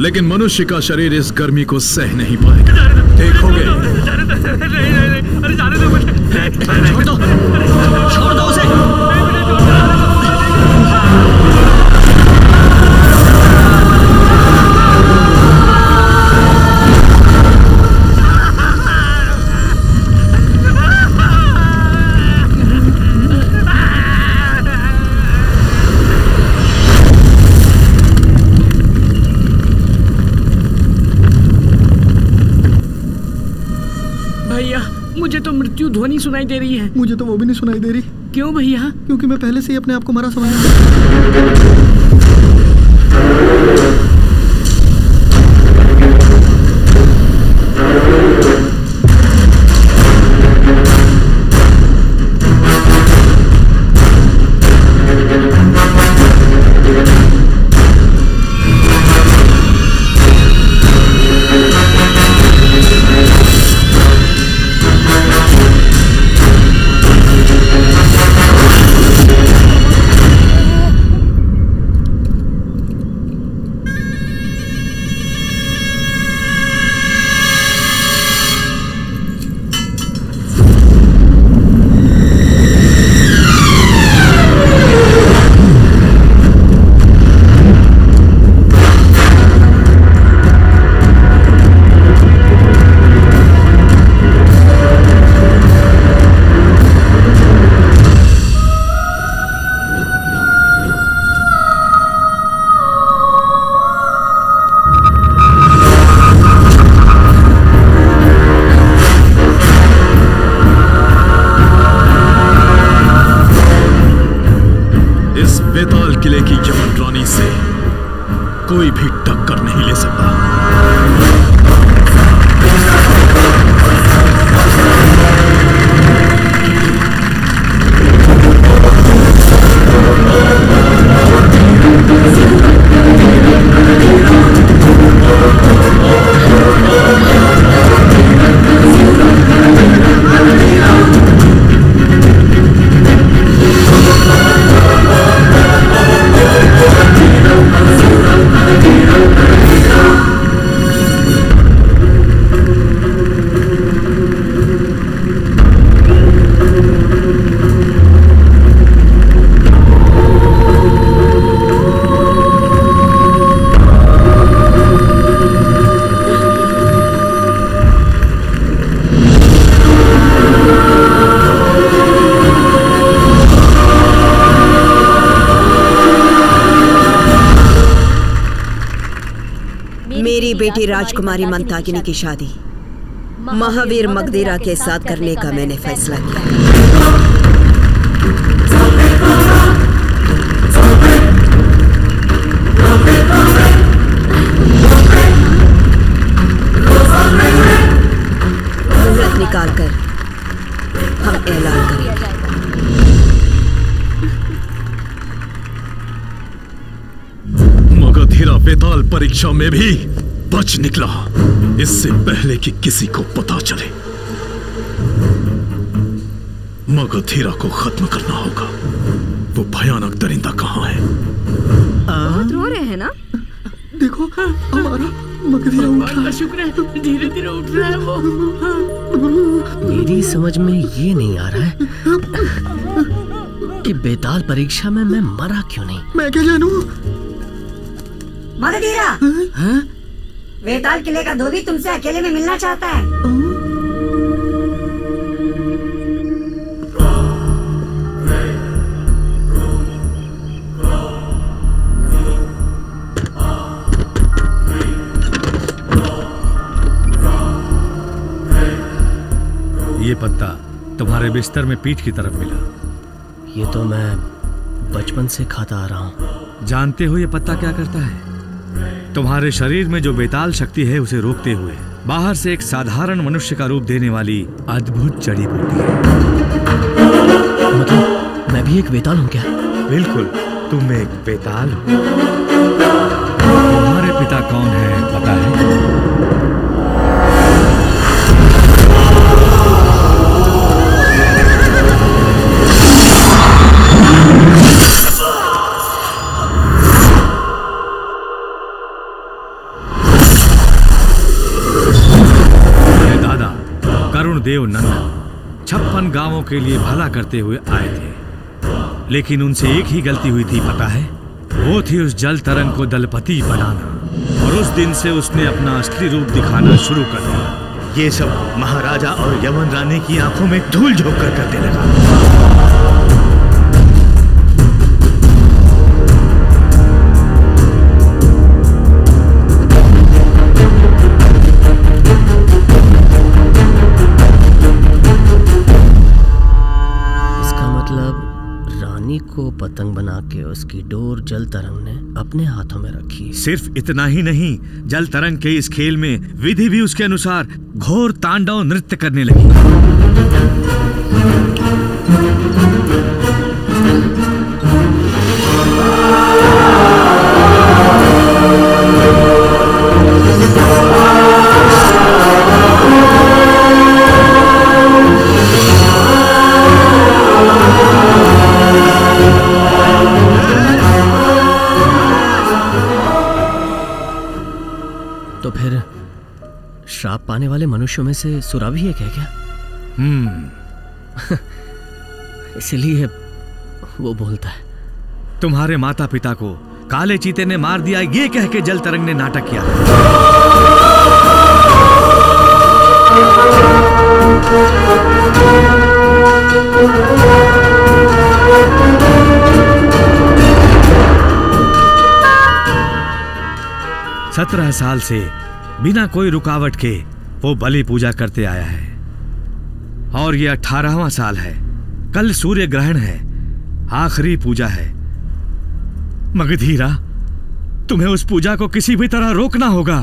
Speaker 25: लेकिन मनुष्य का शरीर इस गर्मी को सह नहीं पाएगा। देखोगे।
Speaker 20: सुनाई दे रही है।
Speaker 8: मुझे तो वो भी नहीं सुनाई दे रही।
Speaker 20: क्यों भैया?
Speaker 8: क्योंकि मैं पहले से ही अपने आप को मरा समझ
Speaker 26: बेटी राजकुमारी मंताकिनी की शादी। महावीर मगधीरा के साथ करने का मैंने फैसला किया। मुहूर्त हम ऐलान करेंगे
Speaker 25: मगधीरा बेताल परीक्षा में भी बच निकला। इससे पहले कि किसी को पता चले। मगधीरा को खत्म करना होगा। वो भयानक दरिंदा कहाँ है?
Speaker 21: बहुत रो रहे हैं ना?
Speaker 8: देखो हमारा मगधीरा उठा।
Speaker 20: शुक्र है धीरे धीरे उठ रहा है वो।
Speaker 4: मेरी समझ में ये नहीं आ रहा है कि बेताल परीक्षा में मैं मरा क्यों नहीं?
Speaker 8: मैं क्या जानू?
Speaker 9: मगधीरा वेताल किले का धोबी तुमसे अकेले में मिलना चाहता है।
Speaker 2: ये पत्ता तुम्हारे बिस्तर में पीठ की तरफ़ मिला।
Speaker 4: ये तो मैं बचपन से खाता आ रहा हूँ।
Speaker 2: जानते हो ये पत्ता क्या करता है? तुम्हारे शरीर में जो बेताल शक्ति है उसे रोकते हुए बाहर से एक साधारण मनुष्य का रूप देने वाली अद्भुत जड़ी बूटी है।
Speaker 4: मतलब मैं भी एक बेताल हूँ क्या?
Speaker 2: बिल्कुल तुम एक बेताल हो। तुम्हारे पिता कौन है पता है? मेरे के लिए भला करते हुए आए थे। लेकिन उनसे एक ही गलती हुई थी, पता है? वो थी उस जल तरंग को दलपति बनाना, और उस दिन से उसने अपना असली रूप दिखाना शुरू कर दिया।
Speaker 15: ये सब महाराजा और यमन रानी की आँखों में धूल झोंक कर करने लगा।
Speaker 4: पतंग बना के उसकी डोर जल तरंग ने अपने हाथों में रखी।
Speaker 2: सिर्फ़ इतना ही नहीं, जल तरंग के इस खेल में विधि भी उसके अनुसार घोर तांडव नृत्य करने लगी।
Speaker 4: मनुष्यों में से सुरा भी एक है क्या?
Speaker 2: हम्म।
Speaker 4: इसलिए वो बोलता है।
Speaker 2: तुम्हारे माता पिता को काले चीते ने मार दिया ये कह के जल तरंग ने नाटक किया। सत्रह साल से बिना कोई रुकावट के वो बलि पूजा करते आया है। और ये अठारहवा साल है। कल सूर्य ग्रहण है। आखिरी पूजा है। मगधीरा तुम्हें उस पूजा को किसी भी तरह रोकना होगा।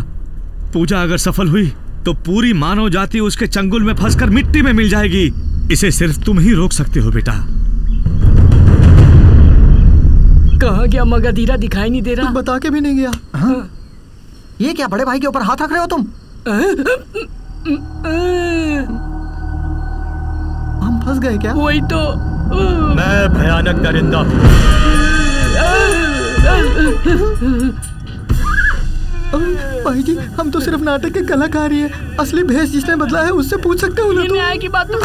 Speaker 2: पूजा अगर सफल हुई तो पूरी मानव जाति उसके चंगुल में फंसकर मिट्टी में मिल जाएगी। इसे सिर्फ़ तुम ही रोक सकते हो बेटा।
Speaker 20: कहा गया मगधीरा दिखाई नहीं दे रहा।
Speaker 8: बता के भी नहीं गया हाँ? ये क्या बड़े भाई के ऊपर हाथ रख रहे हो तुम? हम फंस गए क्या?
Speaker 20: वही तो।
Speaker 15: मैं भयानक दरिंदा।
Speaker 8: भाई जी हम तो सिर्फ़ नाटक के कलाकार ही। है असली भेष जिसने बदला है उससे पूछ सकते हो ना तुम?
Speaker 20: न्याय की बात तो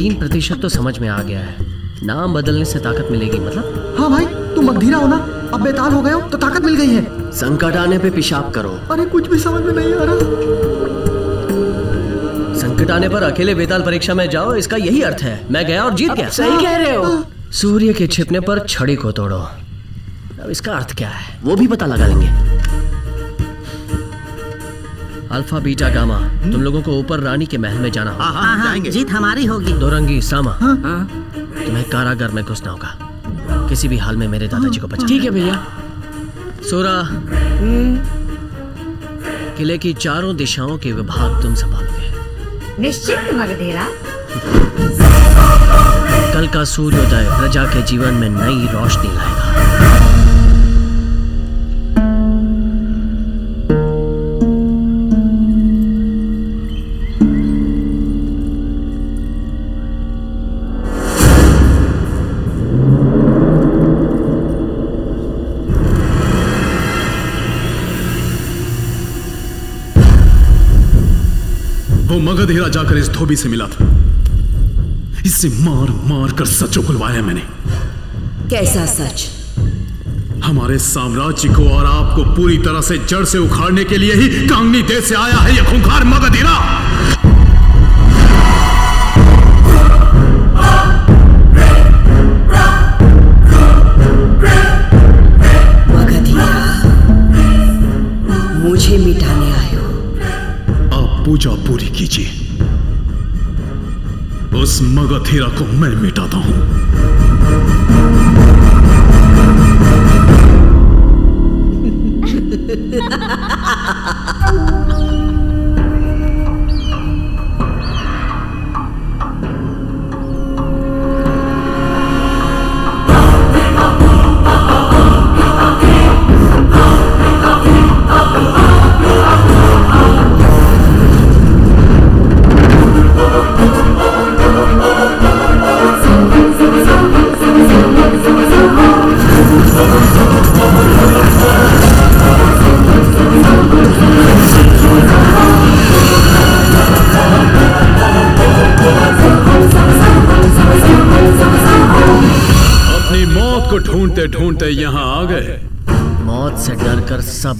Speaker 4: तीन प्रतिशत तो समझ में आ गया है। नाम बदलने से ताकत मिलेगी मतलब?
Speaker 8: हाँ भाई तुम मगधीरा हो ना। अब बेताल हो गए हो तो ताकत मिल गई है।
Speaker 4: संकट आने पे पेशाब करो।
Speaker 8: अरे कुछ भी समझ में नहीं आ रहा।
Speaker 4: संकट आने पर अकेले बेताल परीक्षा में जाओ इसका यही अर्थ है। मैं गया और जीत गया।
Speaker 20: सही कह रहे हो।
Speaker 4: सूर्य के छिपने पर छड़ी को तोड़ो। अब इसका अर्थ क्या है? वो भी पता लगा लेंगे। Alpha beta gamma. तुम लोगों को ऊपर रानी के महल में जाना होगा।
Speaker 23: हाँ हाँ जीत हमारी होगी।
Speaker 4: दोरंगी सामा। तुम्हें कारागार में घुसना होगा। किसी भी हाल में मेरे दादाजी को बचा।
Speaker 20: ठीक है भैया।
Speaker 4: सोरा किले की चारों दिशाओं के विभाग तुम संभालोगे।
Speaker 9: निश्चित मगधेरा
Speaker 4: कल का सूर्योदय प्रजा के जीवन में नई रोशनी लाएगा।
Speaker 25: हीरा जाकर इस धोबी से मिला था इससे मार मार कर सच उगलवाया मैंने।
Speaker 26: कैसा सच?
Speaker 25: हमारे साम्राज्य को और आपको पूरी तरह से जड़ से उखाड़ने के लिए ही कांगनी देश से आया है यह खूंखार मगध हीरा
Speaker 26: मगधीरा मुझे मिटाने आए हो।
Speaker 25: आप पूजा पूरी कीजिए। उस मगधेरा को मैं मिटाता हूँ।
Speaker 4: सब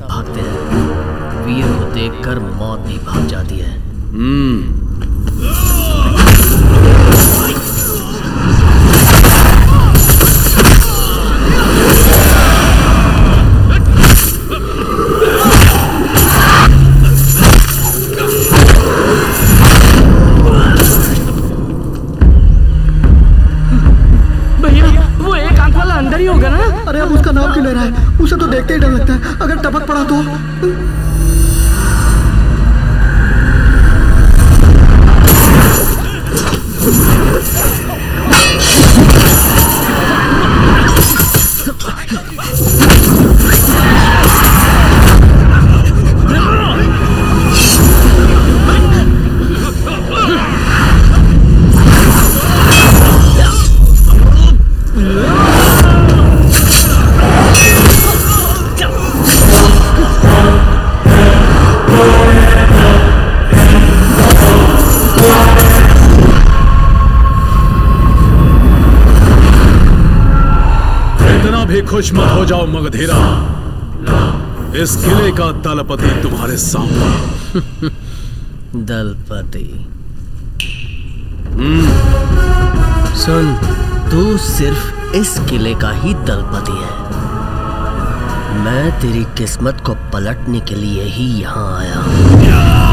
Speaker 25: दलपति
Speaker 4: सुन तू सिर्फ़ इस किले का ही दलपति है। मैं तेरी किस्मत को पलटने के लिए ही यहाँ आया हूँ।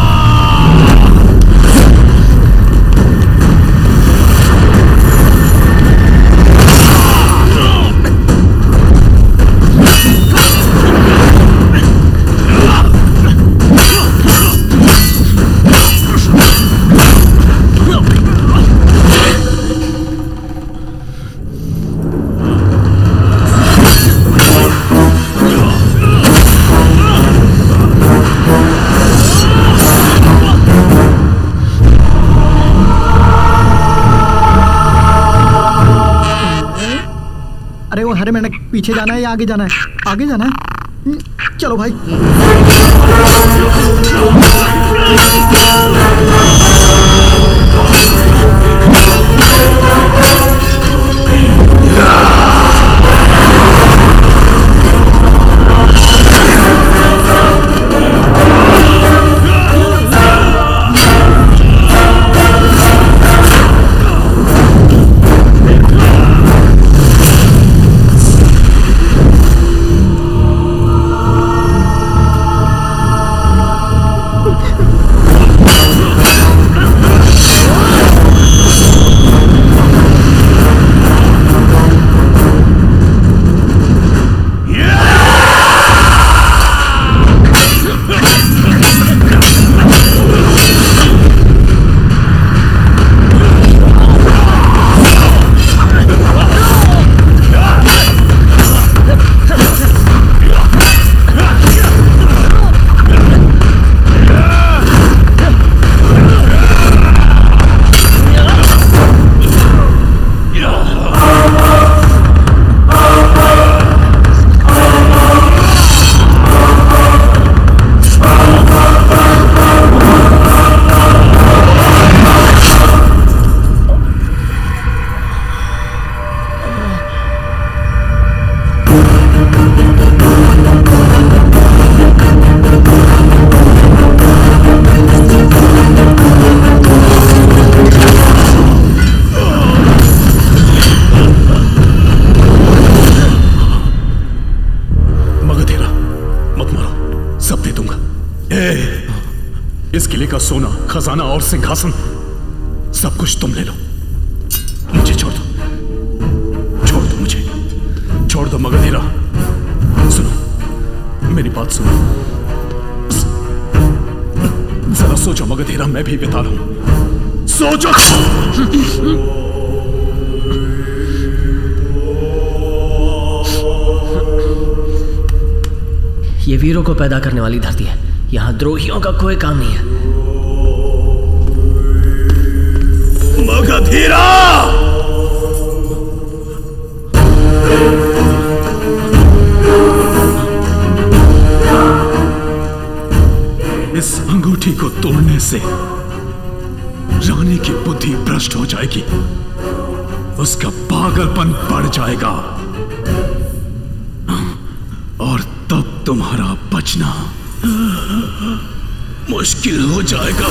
Speaker 8: अरे मैंने पीछे जाना है या आगे जाना है? आगे जाना है? हम्म, चलो भाई।
Speaker 25: मगधेरा सिंहासन, सब कुछ तुम ले लो। मुझे छोड़ दो। छोड़ दो मुझे। छोड़ दो मगधेरा सुनो, मेरी बात सुनो। जरा सोचो मगधेरा मैं भी बेताल हूँ। सोचो।
Speaker 4: ये वीरों को पैदा करने वाली धरती है। यहाँ द्रोहियों का कोई काम नहीं है।
Speaker 25: तुम्हारा बचना मुश्किल हो जाएगा।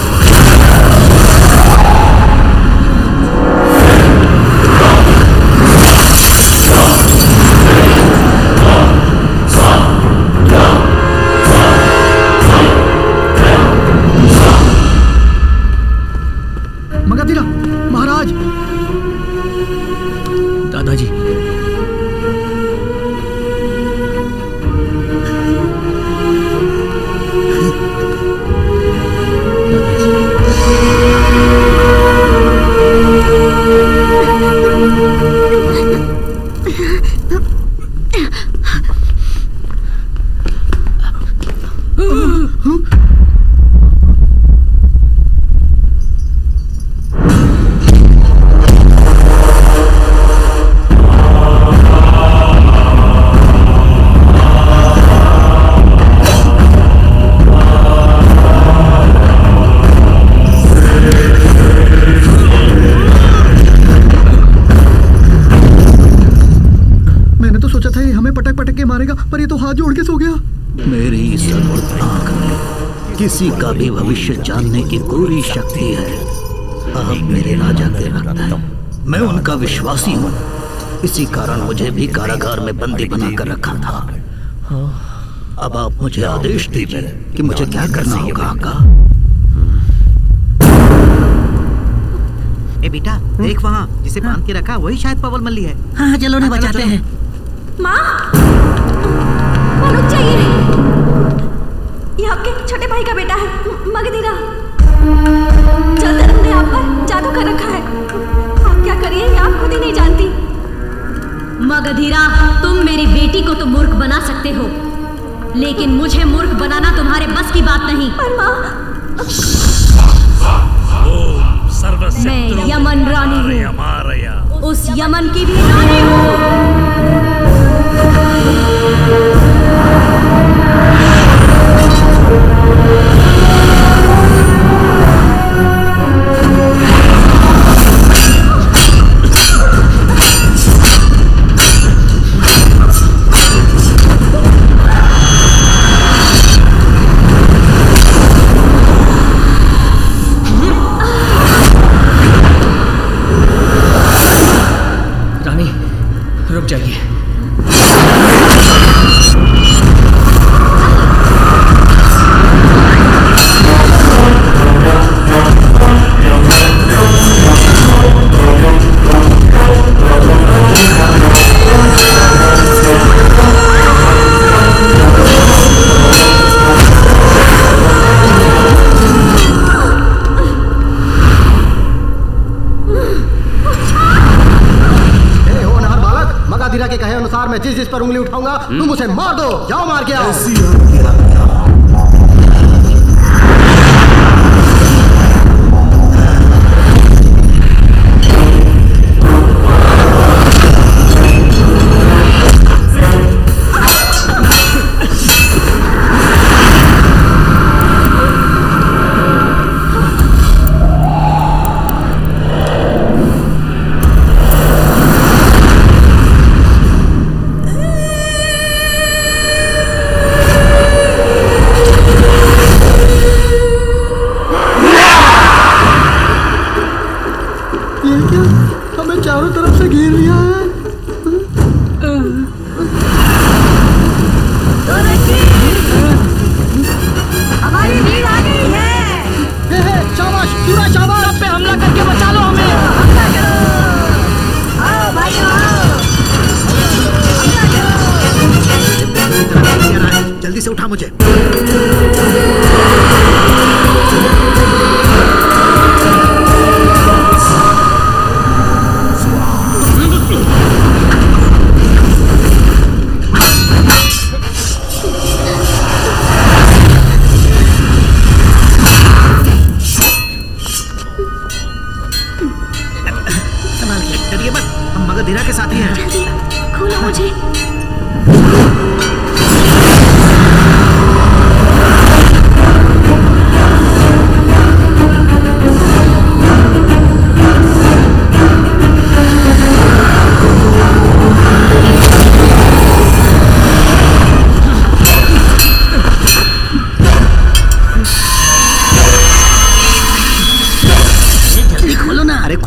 Speaker 14: भविष्य जानने की पूरी शक्ति है। आप मेरे राजा के रक्त हैं। मैं उनका विश्वासी हूँ। इसी कारण मुझे भी कारागार में बंदी बनाकर रखा था। अब आप मुझे आदेश दीजिए कि मुझे क्या करना होगा आका?
Speaker 21: ए बेटा देख वहाँ जिसे बाँध के रखा वही शायद पवल मल्ली है।
Speaker 23: हाँ हाँ, चलो ना
Speaker 21: हाँ,
Speaker 23: बचाते हैं।
Speaker 10: माँ! रुक जाइए ये आपके छोटे भाई का बेटा है। मगधीरा जो धर्म ने आप पर जादू कर रखा है। आप क्या करिए आप खुद ही नहीं जानती।
Speaker 16: मगधीरा तुम मेरी बेटी को तो मूर्ख बना सकते हो। लेकिन मुझे मूर्ख बनाना तुम्हारे बस की बात नहीं।
Speaker 10: पर माँ
Speaker 16: मैं यमन रानी हूँ। उस यमन की भी रानी हूँ।
Speaker 21: 嗯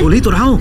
Speaker 10: खोल
Speaker 21: ही तो रहा हूँ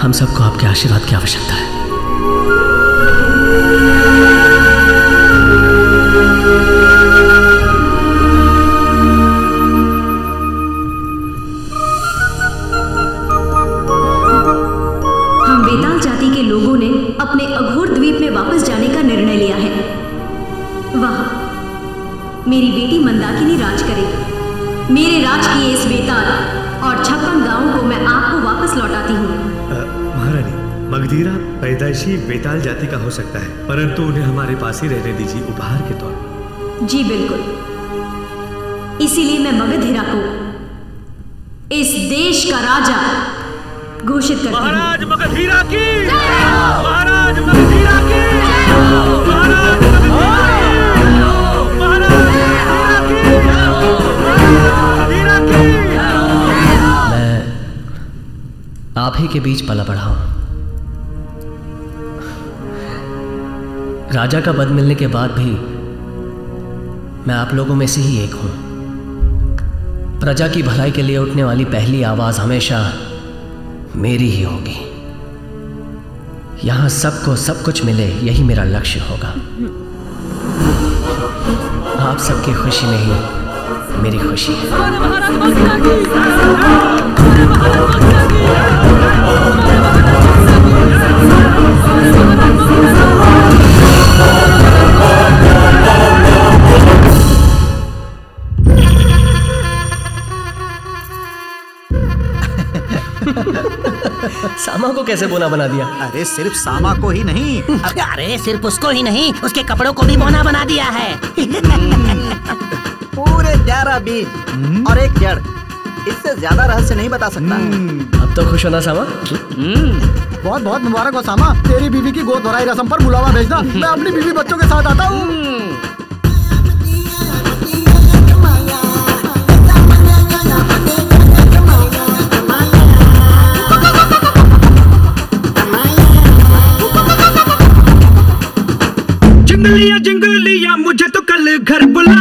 Speaker 4: हम सबको आपके आशीर्वाद की आवश्यकता है।
Speaker 16: हो
Speaker 7: सकता है। परंतु उन्हें हमारे पास ही रहने दीजिए उपहार के तौर पर।
Speaker 16: जी बिल्कुल। इसीलिए मैं मगधीरा को इस देश का राजा घोषित करती हूँ।
Speaker 30: महाराज मगधीरा की! महाराज मगधीरा की! महाराज
Speaker 4: मैं आप ही के बीच पला बढ़ा राजा का बद मिलने के बाद भी मैं आप लोगों में से ही एक हूँ। प्रजा की भलाई के लिए उठने वाली पहली आवाज़ हमेशा मेरी ही होगी। यहाँ सबको सब कुछ मिले, यही मेरा लक्ष्य होगा। आप सबकी खुशी में ही मेरी खुशी है। सामा को कैसे बोना बना दिया?
Speaker 21: अरे सिर्फ़ सामा को ही नहीं।
Speaker 23: अरे सिर्फ़ उसको ही नहीं उसके कपड़ों को भी बोना बना दिया है।
Speaker 21: पूरे ग्यारह बीज और एक जड़। इससे ज़्यादा रहस्य नहीं बता सकता।
Speaker 4: अब तो खुश होना सामा।
Speaker 8: बहुत बहुत मुबारक हो सामा। तेरी बीवी की गोद भराई रस्म पर बुलावा भेजना। मैं अपनी बीवी बच्चों के साथ आता हूँ।
Speaker 30: जिंगलिया जंगलिया मुझे तो कल घर बुला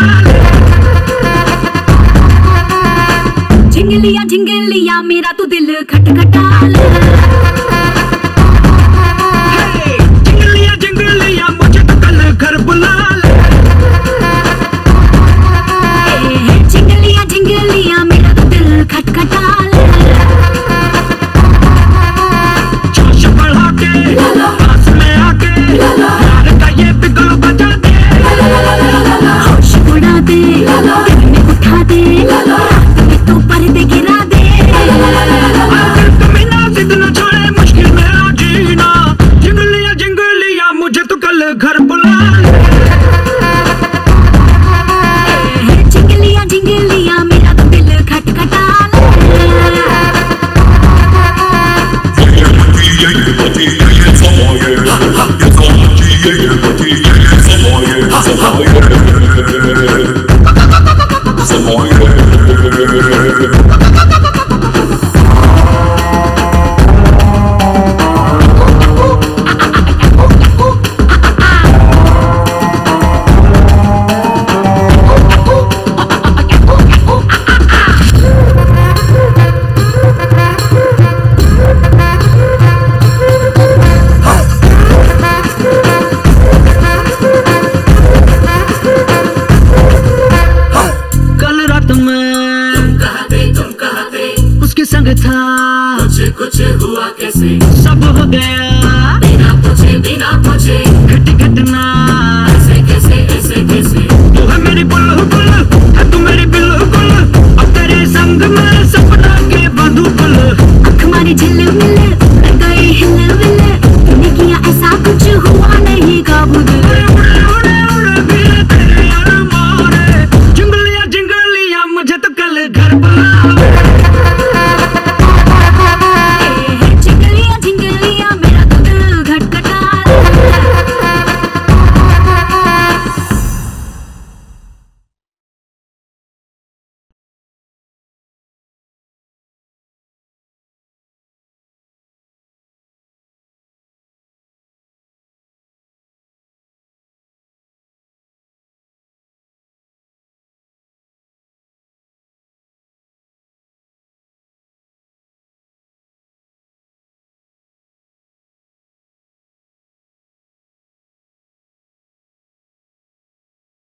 Speaker 10: झिंगलिया झिंगलिया मेरा तो दिल खटखटा
Speaker 30: दे
Speaker 10: दिल
Speaker 30: Yeah.